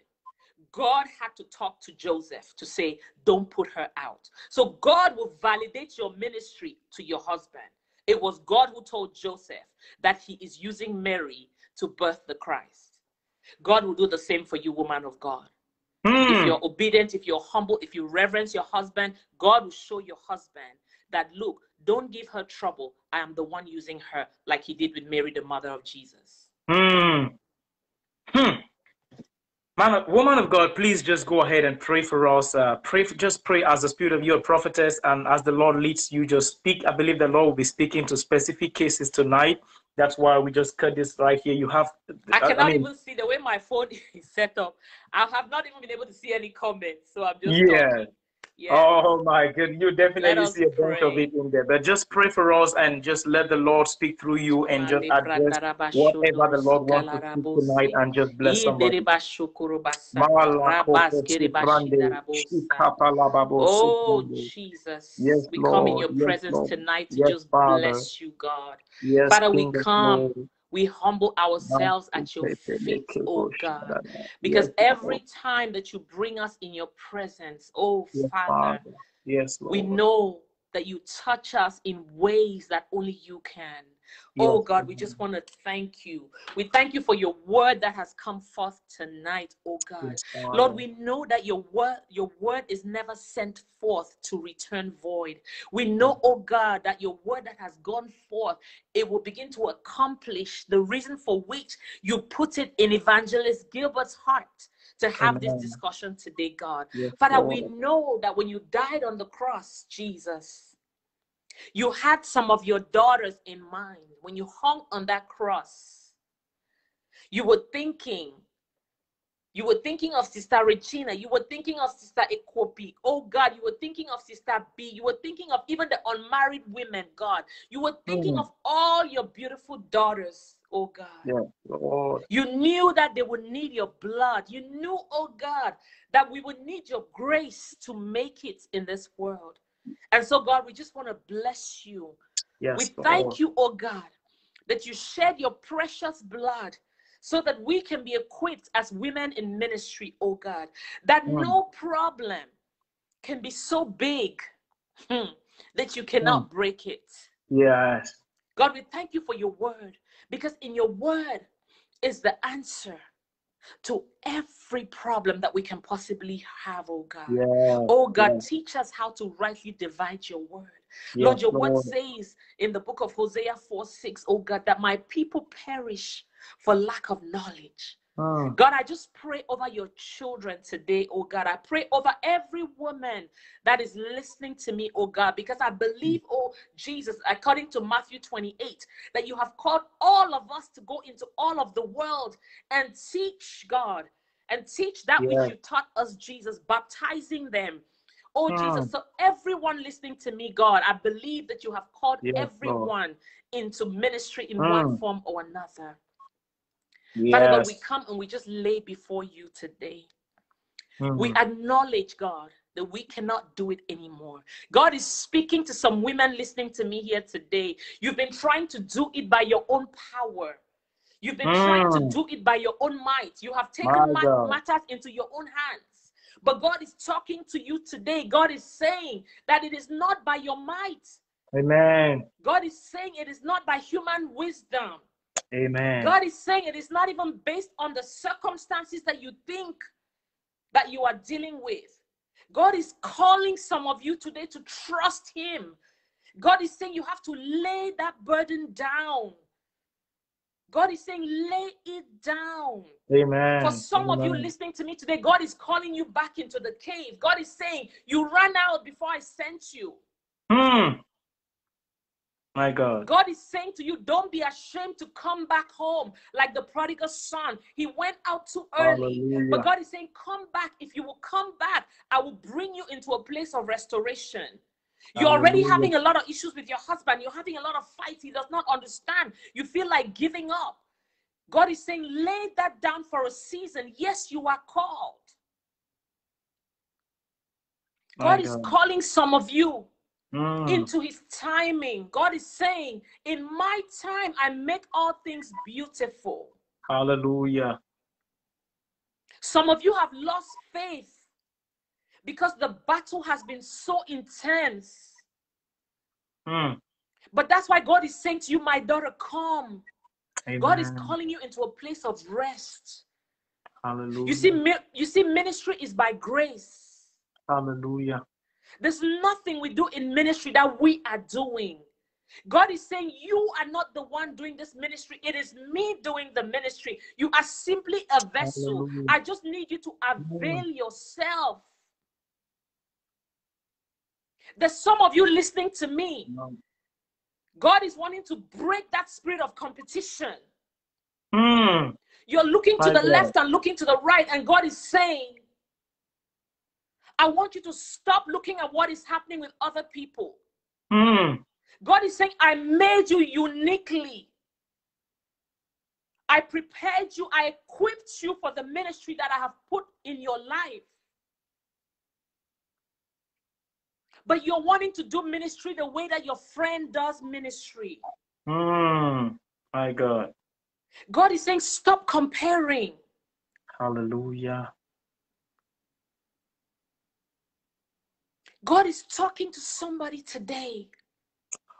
God had to talk to Joseph to say, Don't put her out. So God will validate your ministry to your husband. It was God who told Joseph that he is using Mary to birth the Christ. God will do the same for you, woman of God. If Hmm. you're obedient, if you're humble, if you reverence your husband, God will show your husband that, look, don't give her trouble. I am the one using her, like he did with Mary, the mother of Jesus. Hmm. Hmm. Man, woman of God, please just go ahead and pray for us. Uh, pray, for, just pray as the spirit of your prophetess, and as the Lord leads you, just speak. I believe the Lord will be speaking to specific cases tonight. That's why we just cut this right here. You have, I cannot I mean, even see the way my phone is set up. I have not even been able to see any comments, so I'm just Yeah. talking. Yeah. Oh my God, you definitely see a bunch of it in there. But just pray for us and just let the Lord speak through you and just address whatever the Lord wants to speak tonight and just bless somebody. Oh Jesus, Yes, we come in your Yes, presence Lord. tonight to Yes, just Father. bless you, God. Yes, Father, we come glory. We humble ourselves at your feet, oh God. Because every time that you bring us in your presence, oh Father. Yes, we know that you touch us in ways that only you can. Oh God, we just want to thank you. We thank you for your word that has come forth tonight, oh God. Lord, we know that your word, your word is never sent forth to return void. We know, oh God, that your word that has gone forth, it will begin to accomplish the reason for which you put it in Evangelist Gilbert's heart to have this discussion today, God. Yes, Father, we know that when you died on the cross, Jesus, you had some of your daughters in mind. When you hung on that cross, you were thinking, you were thinking of Sister Regina, you were thinking of Sister Ekopi. Oh God, you were thinking of Sister B, you were thinking of even the unmarried women, God. You were thinking Mm. of all your beautiful daughters, oh God. Yes, Lord. You knew that they would need your blood. You knew, oh God, that we would need your grace to make it in this world. And so, God, we just want to bless you. Yes, we Lord. thank you, oh God, that you shed your precious blood so that we can be equipped as women in ministry, oh God, that Mm. no problem can be so big hmm, that you cannot break it. Yes. God, we thank you for your word because in your word is the answer to every problem that we can possibly have, oh God. Yes. Oh God, yes, teach us how to rightly divide your word. Lord, your word says in the book of Hosea 4 6, oh God, that my people perish for lack of knowledge. Mm. God, I just pray over your children today, oh God. I pray over every woman that is listening to me, oh God, because I believe, oh Jesus, according to Matthew 28, that you have called all of us to go into all of the world and teach, God, and teach that Yes. which you taught us, Jesus, baptizing them. Oh Jesus, Mm. so everyone listening to me, God, I believe that you have called Yes, Lord. everyone into ministry in one Mm. form or another. Father God, we come and we just lay before you today. Mm. We acknowledge, God, that we cannot do it anymore. God is speaking to some women listening to me here today. You've been trying to do it by your own power. You've been trying to Mm. do it by your own might. You have taken ma- matters into your own hands. But God is talking to you today. God is saying that it is not by your might. Amen. God is saying it is not by human wisdom. Amen. God is saying it is not even based on the circumstances that you think that you are dealing with. God is calling some of you today to trust Him. God is saying you have to lay that burden down. God is saying, lay it down. Amen. For some of you listening to me today, God is calling you back into the cave. God is saying, You ran out before I sent you. Mm. My God. God is saying to you, don't be ashamed to come back home like the prodigal son. He went out too early. Hallelujah. But God is saying, come back. If you will come back, I will bring you into a place of restoration. You're already having a lot of issues with your husband. You're having a lot of fights. He does not understand. You feel like giving up. God is saying, lay that down for a season. Yes, you are called. My God is calling some of you Mm. into his timing. God is saying, In my time, I make all things beautiful. Hallelujah. Some of you have lost faith because the battle has been so intense. Mm. But that's why God is saying to you, My daughter, come. God is calling you into a place of rest. Hallelujah. You see, you see, ministry is by grace. Hallelujah. There's nothing we do in ministry that we are doing. God is saying, You are not the one doing this ministry. It is me doing the ministry. You are simply a vessel. Hallelujah. I just need you to avail yourself. There's some of you listening to me. God is wanting to break that spirit of competition. Mm. You're looking to My the God. left and looking to the right, and God is saying, I want you to stop looking at what is happening with other people. Mm. God is saying, I made you uniquely. I prepared you, I equipped you for the ministry that I have put in your life. But you're wanting to do ministry the way that your friend does ministry. Mm. My God. God is saying, stop comparing. Hallelujah. God is talking to somebody today.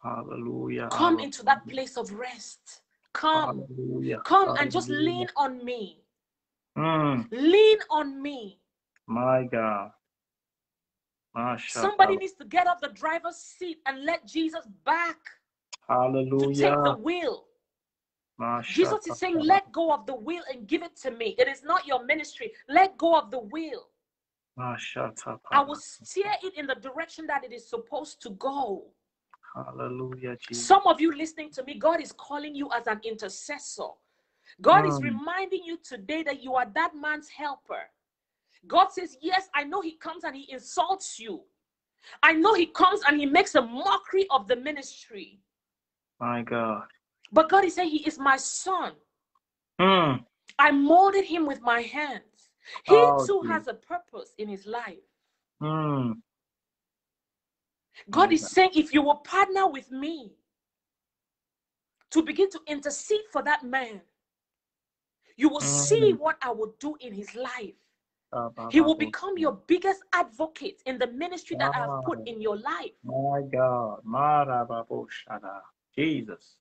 Hallelujah. Come into that place of rest. Come. Hallelujah. Come and just lean on me. Mm, Lean on me. my God. Masha Somebody Allah. needs to get off the driver's seat and let Jesus back Hallelujah. to take the wheel. Masha Jesus is saying, let go of the wheel and give it to me. It is not your ministry. Let go of the wheel. I will steer it in the direction that it is supposed to go. Hallelujah, Jesus. Some of you listening to me, God is calling you as an intercessor. God is Mm. reminding you today that you are that man's helper. God says, Yes, I know he comes and he insults you. I know he comes and he makes a mockery of the ministry. My God. But God is saying, He is my son. Mm, I molded him with my hands. He Oh, too has a purpose in his life. mm. God is saying, if you will partner with me to begin to intercede for that man, you will see Mm. what I will do in his life. Ba, He will become your biggest advocate in the ministry that I have put in your life. My God. Jesus.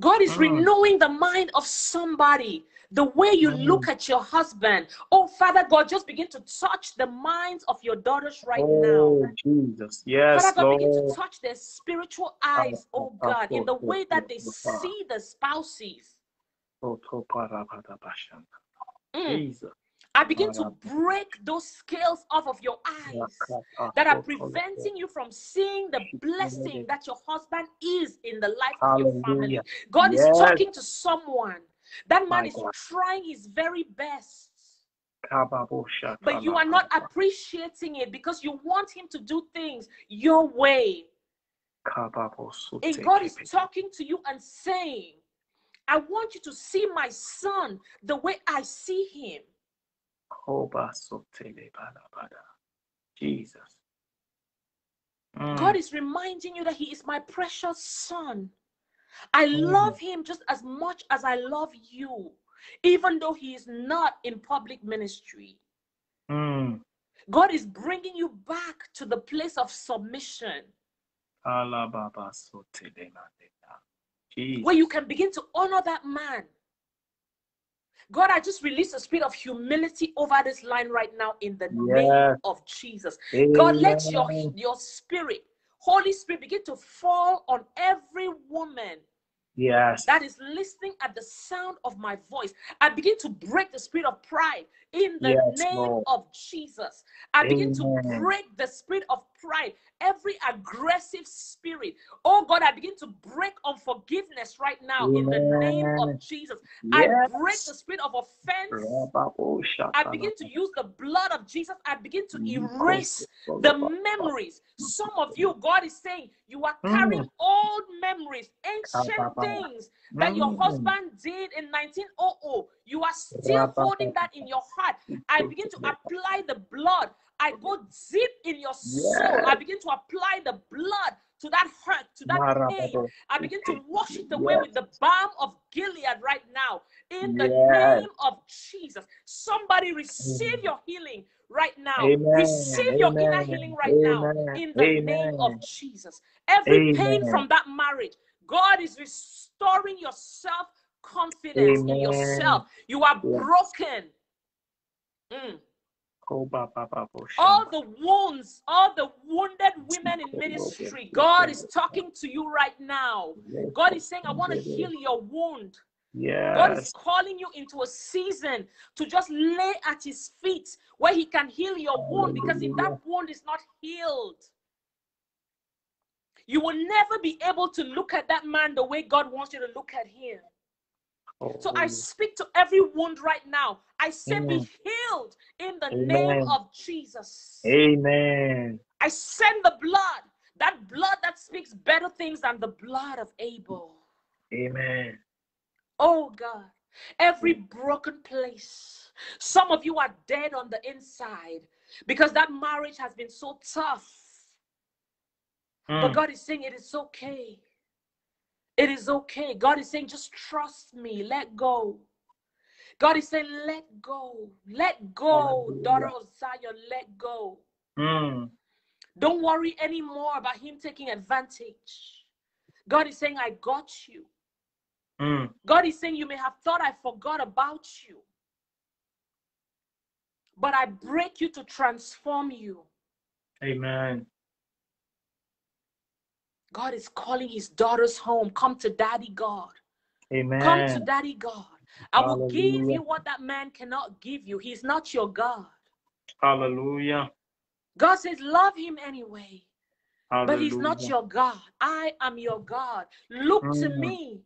God is Mm. renewing the mind of somebody. The way you Mm. look at your husband. Oh, Father God, just begin to touch the minds of your daughters right oh, now. Jesus. Yes, Father God, begin to touch their spiritual eyes, oh God, in the way that they see the spouses. Otoparabadabashanda. Mm. Jesus. I begin to break those scales off of your eyes that are preventing you from seeing the blessing that your husband is in the life of your family. God Yes. is talking to someone. That man is trying his very best. But you are not appreciating it because you want him to do things your way. And God is talking to you and saying, I want you to see my son the way I see him. Jesus. Mm. God is reminding you that he is my precious son. I Mm. love him just as much as I love you, even though he is not in public ministry. Mm. God is bringing you back to the place of submission Jesus. where you can begin to honor that man. God, I just release a spirit of humility over this line right now in the name of Jesus. God, let your, your spirit, Holy Spirit, begin to fall on every woman Yes. that is listening at the sound of my voice. I begin to break the spirit of pride in the Yes, name Lord. of Jesus. I begin to break the spirit of pride, every aggressive spirit. Oh God, I begin to break unforgiveness right now in the name of Jesus. I break the spirit of offense. I begin to use the blood of Jesus. I begin to erase the memories. Some of you, God is saying, you are carrying old memories, ancient things that your Mm. husband did in 1900. You are still holding that in your heart. I begin to apply the blood. I go deep in your soul. I begin to apply the blood to that hurt, to that pain. I begin to wash it away Yes. with the balm of Gilead right now. In the Yes. name of Jesus. Somebody receive Amen. your healing right now. Amen. Receive your inner healing right now. In the name of Jesus. Every pain from that marriage, God is restoring your self confidence in yourself. You are Yes. broken. Mm. All the wounds, all the wounded women in ministry, God is talking to you right now. God is saying, I want to heal your wound. God is calling you into a season to just lay at His feet where He can heal your wound because if that wound is not healed, you will never be able to look at that man the way God wants you to look at him. So I Oh, speak to every wound right now. I say, be Mm. healed in the name of Jesus. Amen. I send the blood, that blood that speaks better things than the blood of Abel. Amen. Oh God, every broken place. Some of you are dead on the inside because that marriage has been so tough. But Mm. God is saying it is okay. It is okay. God is saying, just trust me, let go. God is saying, let go. Let go, Hallelujah. daughter of Zion, let go. Mm. Don't worry anymore about him taking advantage. God is saying, I got you. Mm. God is saying, You may have thought I forgot about you, but I break you to transform you. Amen. God is calling his daughters home. Come to Daddy God. Amen. Come to Daddy God. I will give you what that man cannot give you. He's not your God. Hallelujah. God says, Love him anyway, Hallelujah. but he's not your God. I am your God. Look to Mm. me.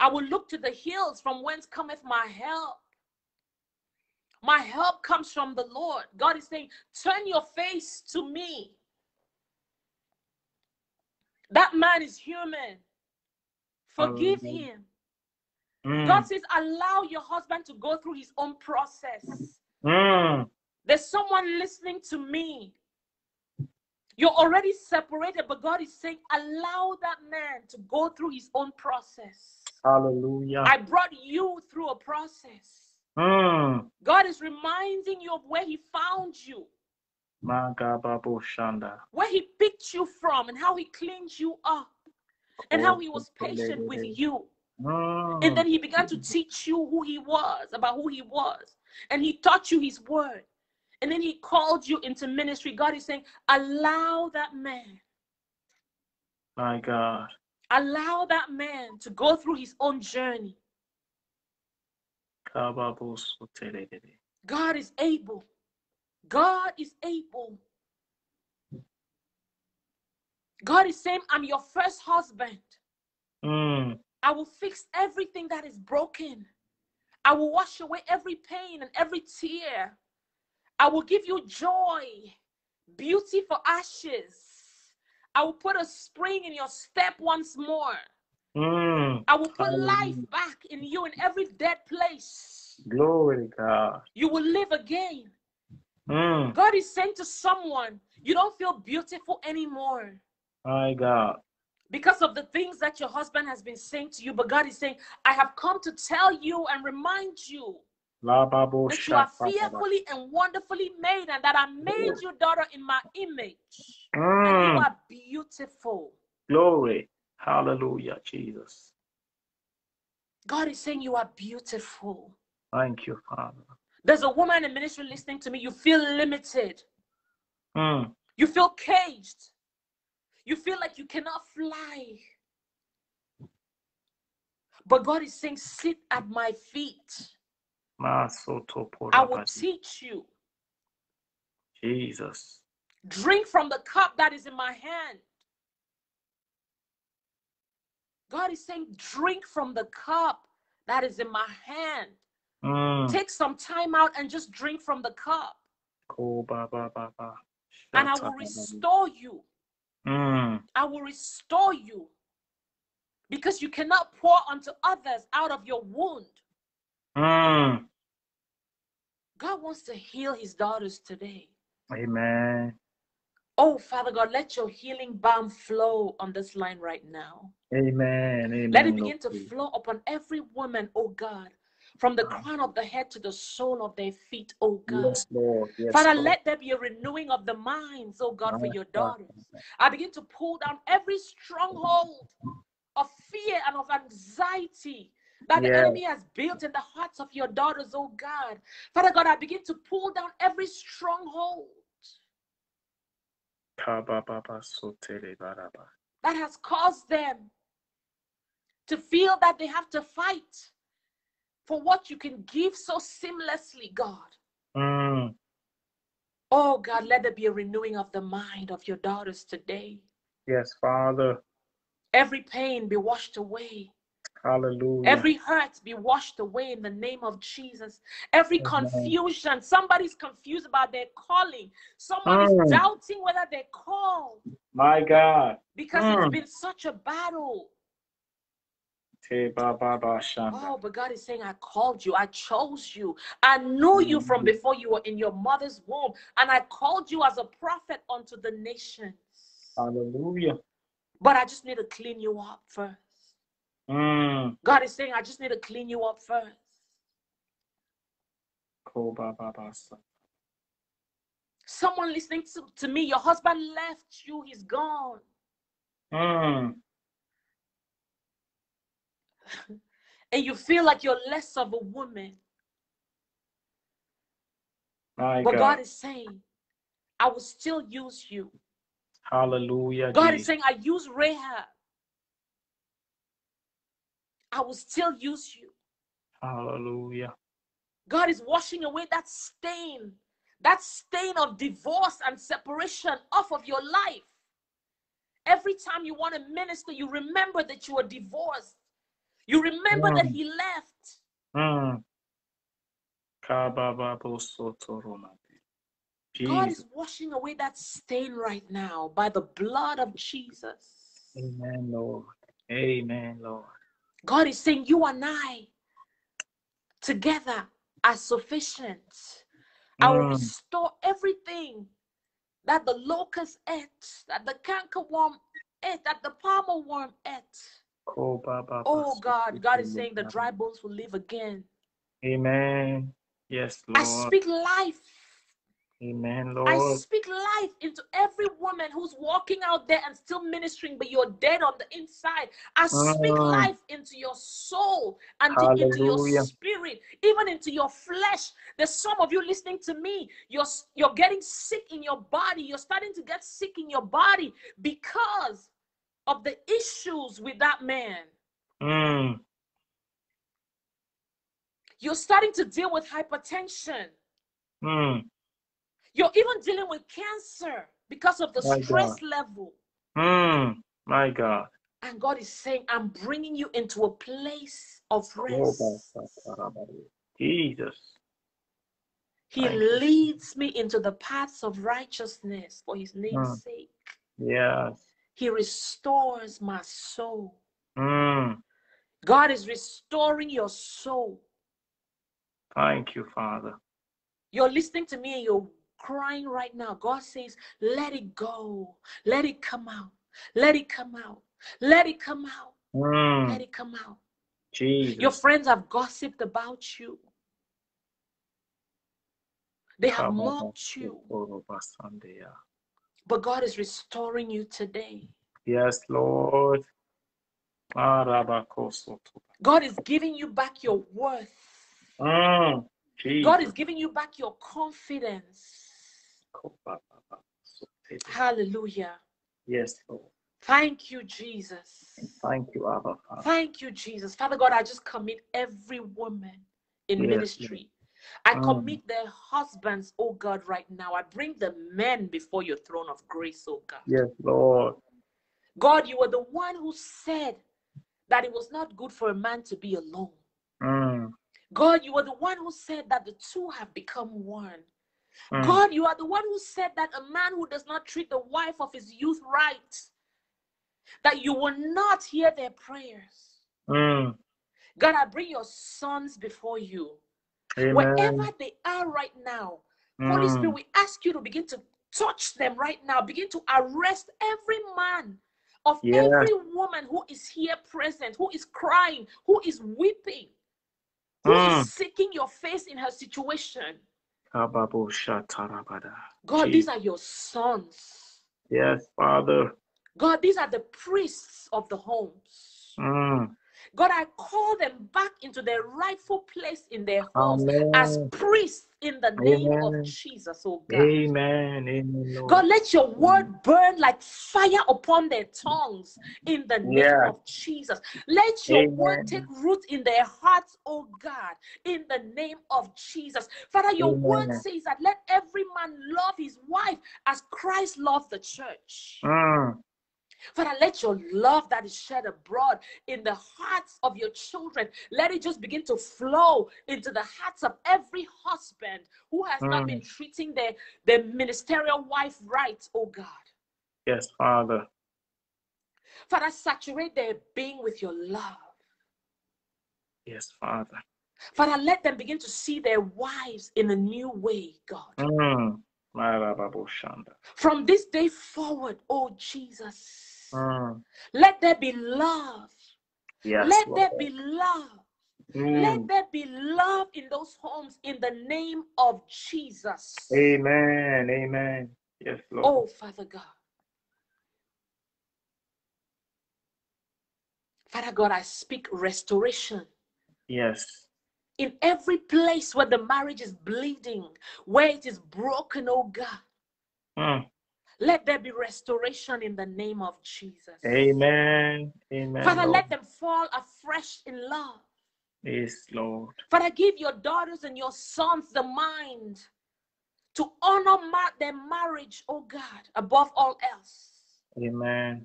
I will look to the hills from whence cometh my help. My help comes from the Lord. God is saying, Turn your face to me. That man is human. Forgive Hallelujah. him. Mm. God says, Allow your husband to go through his own process. Mm. There's someone listening to me. You're already separated, but God is saying, Allow that man to go through his own process. Hallelujah. I brought you through a process. Mm. God is reminding you of where He found you, Where He picked you from, and how He cleaned you up, and how He was patient with you. Mm. And then He began to teach you who He was, about who He was, and He taught you His word. And then He called you into ministry. God is saying, allow that man, My God. allow that man to go through his own journey. God is able. God is able. God is saying, I'm your first husband. Mm. I will fix everything that is broken. I will wash away every pain and every tear. I will give you joy, beauty for ashes. I will put a spring in your step once more. Mm. I will put Hallelujah. life back in you in every dead place. Glory God. You will live again. Mm. God is saying to someone, you don't feel beautiful anymore My God. because of the things that your husband has been saying to you. But God is saying, I have come to tell you and remind you that you are fearfully and wonderfully made, and that I made you, daughter, in my image. And you Mm. are beautiful. Glory. Hallelujah, Jesus. God is saying, You are beautiful. Thank you, Father. There's a woman in ministry listening to me. You feel limited. Mm. You feel caged. You feel like you cannot fly. But God is saying, Sit at my feet. I will teach you. Jesus. Drink from the cup that is in my hand. God is saying, Drink from the cup that is in my hand. Mm. Take some time out and just drink from the cup, Ko ba ba ba ba. and I will restore you. Mm. I will restore you because you cannot pour onto others out of your wound. Mm. God wants to heal his daughters today. Amen. Oh, Father God, let your healing balm flow on this line right now. Amen. Amen. Let it begin to flow upon every woman, oh God, from the crown of the head to the sole of their feet, oh God. Yes, Lord. Yes, Father, Lord. let there be a renewing of the minds, oh God, for your daughters. I begin to pull down every stronghold of fear and of anxiety that the enemy has built in the hearts of your daughters, oh God. Father God, I begin to pull down every stronghold that has caused them to feel that they have to fight for what you can give so seamlessly, God. Mm. Oh God, let there be a renewing of the mind of your daughters today. Yes, Father. Every pain be washed away. Hallelujah. Every hurt be washed away in the name of Jesus. Every Amen. confusion, somebody's confused about their calling. Somebody's Mm. doubting whether they're called My God. because Mm. it's been such a battle. Te ba ba ba shanda. Oh, but God is saying, I called you, I chose you, I knew you from Mm. before you were in your mother's womb, and I called you as a prophet unto the nations. Hallelujah. But I just need to clean you up first. Mm. God is saying, I just need to clean you up first. Someone listening to, to me, your husband left you, he's gone. Mm. and you feel like you're less of a woman. My But God. God is saying, I will still use you. Hallelujah. God is saying, I use Rahab. I will still use you. Hallelujah. God is washing away that stain, that stain of divorce and separation off of your life. Every time you want to minister, you remember that you are divorced. You remember that Mm. he left. Mm. God is washing away that stain right now by the blood of Jesus. Amen, Lord. Amen, Lord. God is saying, You and I together are sufficient. I will Mm. restore everything that the locust ate, that the cankerworm ate, that the palmer worm ate. Oh God, God is saying the dry bones will live again. Amen. Yes, Lord. I speak life. Amen, Lord. I speak life into every woman who's walking out there and still ministering, but you're dead on the inside. I speak Mm. life into your soul and deep into your spirit, even into your flesh. There's some of you listening to me. You're you're getting sick in your body. You're starting to get sick in your body because of the issues with that man. Mm. You're starting to deal with hypertension. Mm. You're even dealing with cancer because of the My God. stress level. Mm. My God. And God is saying, I'm bringing you into a place of rest. Kobasatarabari. Jesus. He Thank you. leads me into the paths of righteousness for his name's Mm. sake. Yes. He restores my soul. Mm. God is restoring your soul. Thank you, Father. You're listening to me and you're crying right now. God says, Let it go. Let it come out. Let it come out. Let it come out. Let Mm. it come out. Jesus. Your friends have gossiped about you. They have mocked you. But God is restoring you today. Yes, Lord. God is giving you back your worth. Mm. God is giving you back your confidence. Hallelujah. Yes, Lord. Thank you, Jesus. Thank you, Abba Father. Thank you, Jesus. Father God, I just commit every woman in Yes, ministry. I Mm. commit their husbands, oh God, right now. I bring the men before your throne of grace, oh God. Yes, Lord. God, you were the one who said that it was not good for a man to be alone. Mm. God, you are the one who said that the two have become one. Mm. God, you are the one who said that a man who does not treat the wife of his youth right, that you will not hear their prayers. Mm. God, I bring your sons before you. Amen. Wherever they are right now, Holy Mm. Spirit, we ask you to begin to touch them right now. Begin to arrest every man of Yes. every woman who is here present, who is crying, who is weeping, who is Mm. seeking your face in her situation. God, these are your sons. Yes, Father. God, these are the priests of the homes. Mm. God, I call them back into their rightful place in their homes as priests in the name Amen. of Jesus, oh God. Amen. Amen, Lord. God, let your word burn like fire upon their tongues in the name Yes. of Jesus. Let your Amen. word take root in their hearts, oh God, in the name of Jesus. Father, your word says that let every man love his wife as Christ loved the church. Mm. Father, let your love that is shed abroad in the hearts of your children, let it just begin to flow into the hearts of every husband who has not been treating their, their ministerial wife right, oh God. Yes, Father. Father, saturate their being with your love. Yes, Father. Father, let them begin to see their wives in a new way, God. Mm. From this day forward, oh Jesus, Mm. let there be love. Yes, let Lord. there be love. Let Mm. there be love in those homes in the name of Jesus. Amen. Amen. Yes, Lord. Oh, Father God. Father God, I speak restoration Yes. in every place where the marriage is bleeding, where it is broken, oh God. Mm. Let there be restoration in the name of Jesus. Amen. Amen. Father, Lord. let them fall afresh in love. Yes, Lord. Father, give your daughters and your sons the mind to honor ma- their marriage, oh God, above all else. Amen.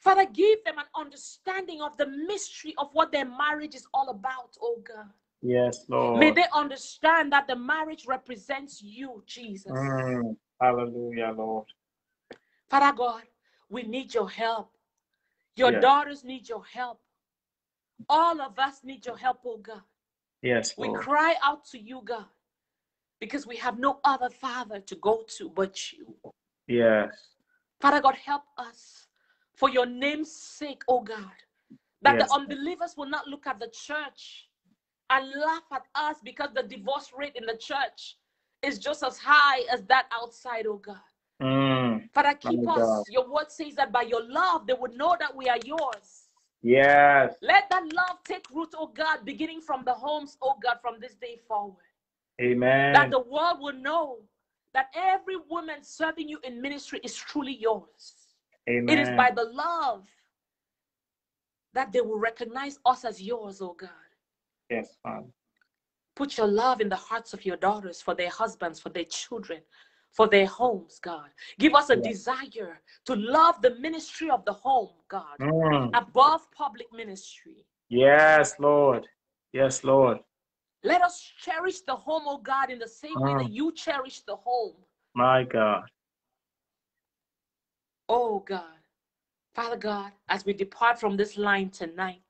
Father, give them an understanding of the mystery of what their marriage is all about, oh God. Yes, Lord. May they understand that the marriage represents you, Jesus. Mm. Hallelujah, Lord. Father God, we need your help. Your Yes. daughters need your help. All of us need your help, oh God. Yes, We cry out to you, God, because we have no other father to go to but you. Yes. Father God, help us for your name's sake, oh God, that Yes. the unbelievers will not look at the church and laugh at us because the divorce rate in the church is just as high as that outside, oh God. Mm. Father, keep us. God. Your word says that by your love, they would know that we are yours. Yes. Let that love take root, oh God, beginning from the homes, oh God, from this day forward. Amen. That the world will know that every woman serving you in ministry is truly yours. Amen. It is by the love that they will recognize us as yours, oh God. Yes, Father. Put your love in the hearts of your daughters for their husbands, for their children, for their homes, God. Give us a Yes. desire to love the ministry of the home, God, Mm. above public ministry. Yes, Lord. Yes, Lord. Let us cherish the home, oh God, in the same way that Mm. you cherish the home. My God. Oh God. Father God, as we depart from this line tonight,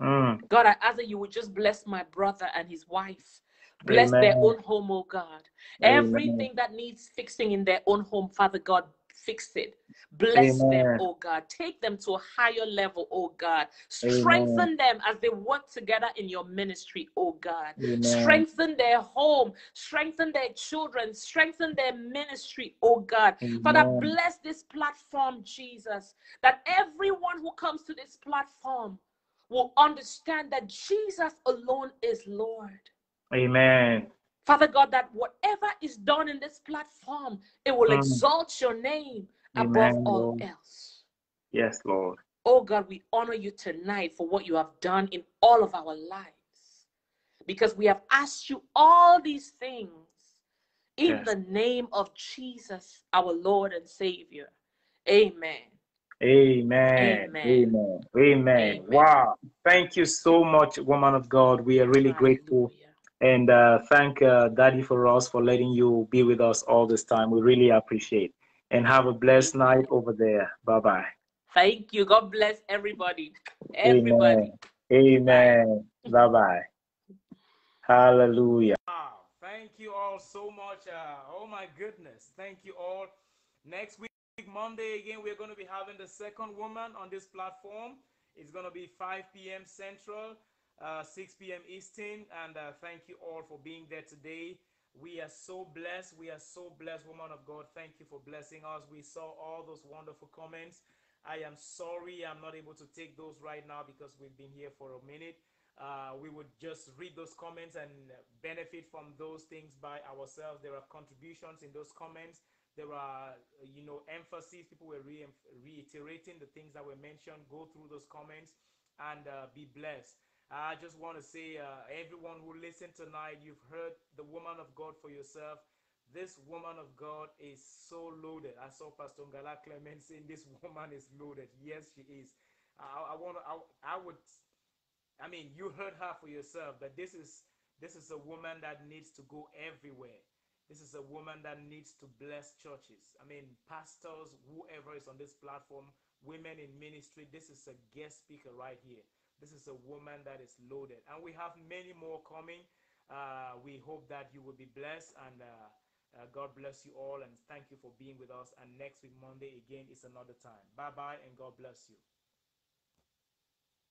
Mm. God, I ask that you would just bless my brother and his wife. Bless their own home, oh God. Amen. Everything that needs fixing in their own home, Father God, fix it. Bless them, Amen. oh God. Take them to a higher level, oh God. Strengthen them as they work together in your ministry, oh God. Amen. Strengthen their home, strengthen their children, strengthen their ministry, oh God. Father, bless this platform, Jesus, that everyone who comes to this platform will understand that Jesus alone is Lord. Amen. Father God, that whatever is done in this platform, it will Mm. exalt your name above Amen, all Lord. else. Yes, Lord. Oh God, we honor you tonight for what you have done in all of our lives because we have asked you all these things in Yes. the name of Jesus, our Lord and Savior. Amen. Amen. Amen. Amen. Amen. Amen. Wow. Thank you so much, woman of God. We are really grateful. And uh, thank uh, Daddy for us for letting you be with us all this time. We really appreciate. And have a blessed night over there. Bye bye. Thank you. God bless everybody. Everybody. Amen. Bye bye. Hallelujah. Wow. Thank you all so much. Uh, oh my goodness. Thank you all. Next week, Monday, again, we're going to be having the second woman on this platform. It's going to be 5 p.m. Central, uh, 6 p.m. Eastern. And uh, thank you all for being there today. We are so blessed. We are so blessed, woman of God. Thank you for blessing us. We saw all those wonderful comments. I am sorry I'm not able to take those right now because we've been here for a minute. Uh, we would just read those comments and benefit from those things by ourselves. There are contributions in those comments. There are, you know, emphasis. People were re- reiterating the things that were mentioned. Go through those comments and uh, be blessed. I just want to say, uh, everyone who listened tonight, you've heard the woman of God for yourself. This woman of God is so loaded. I saw Pastor Ngala Clement saying this woman is loaded. Yes, she is. I, I want to. I, I would. I mean, you heard her for yourself. but this is this is a woman that needs to go everywhere. This is a woman that needs to bless churches. I mean, pastors, whoever is on this platform, women in ministry. This is a guest speaker right here. This is a woman that is loaded, and we have many more coming. Uh, we hope that you will be blessed and. Uh, uh, God bless you all and thank you for being with us. And next week, Monday, again, is another time. Bye bye and God bless you.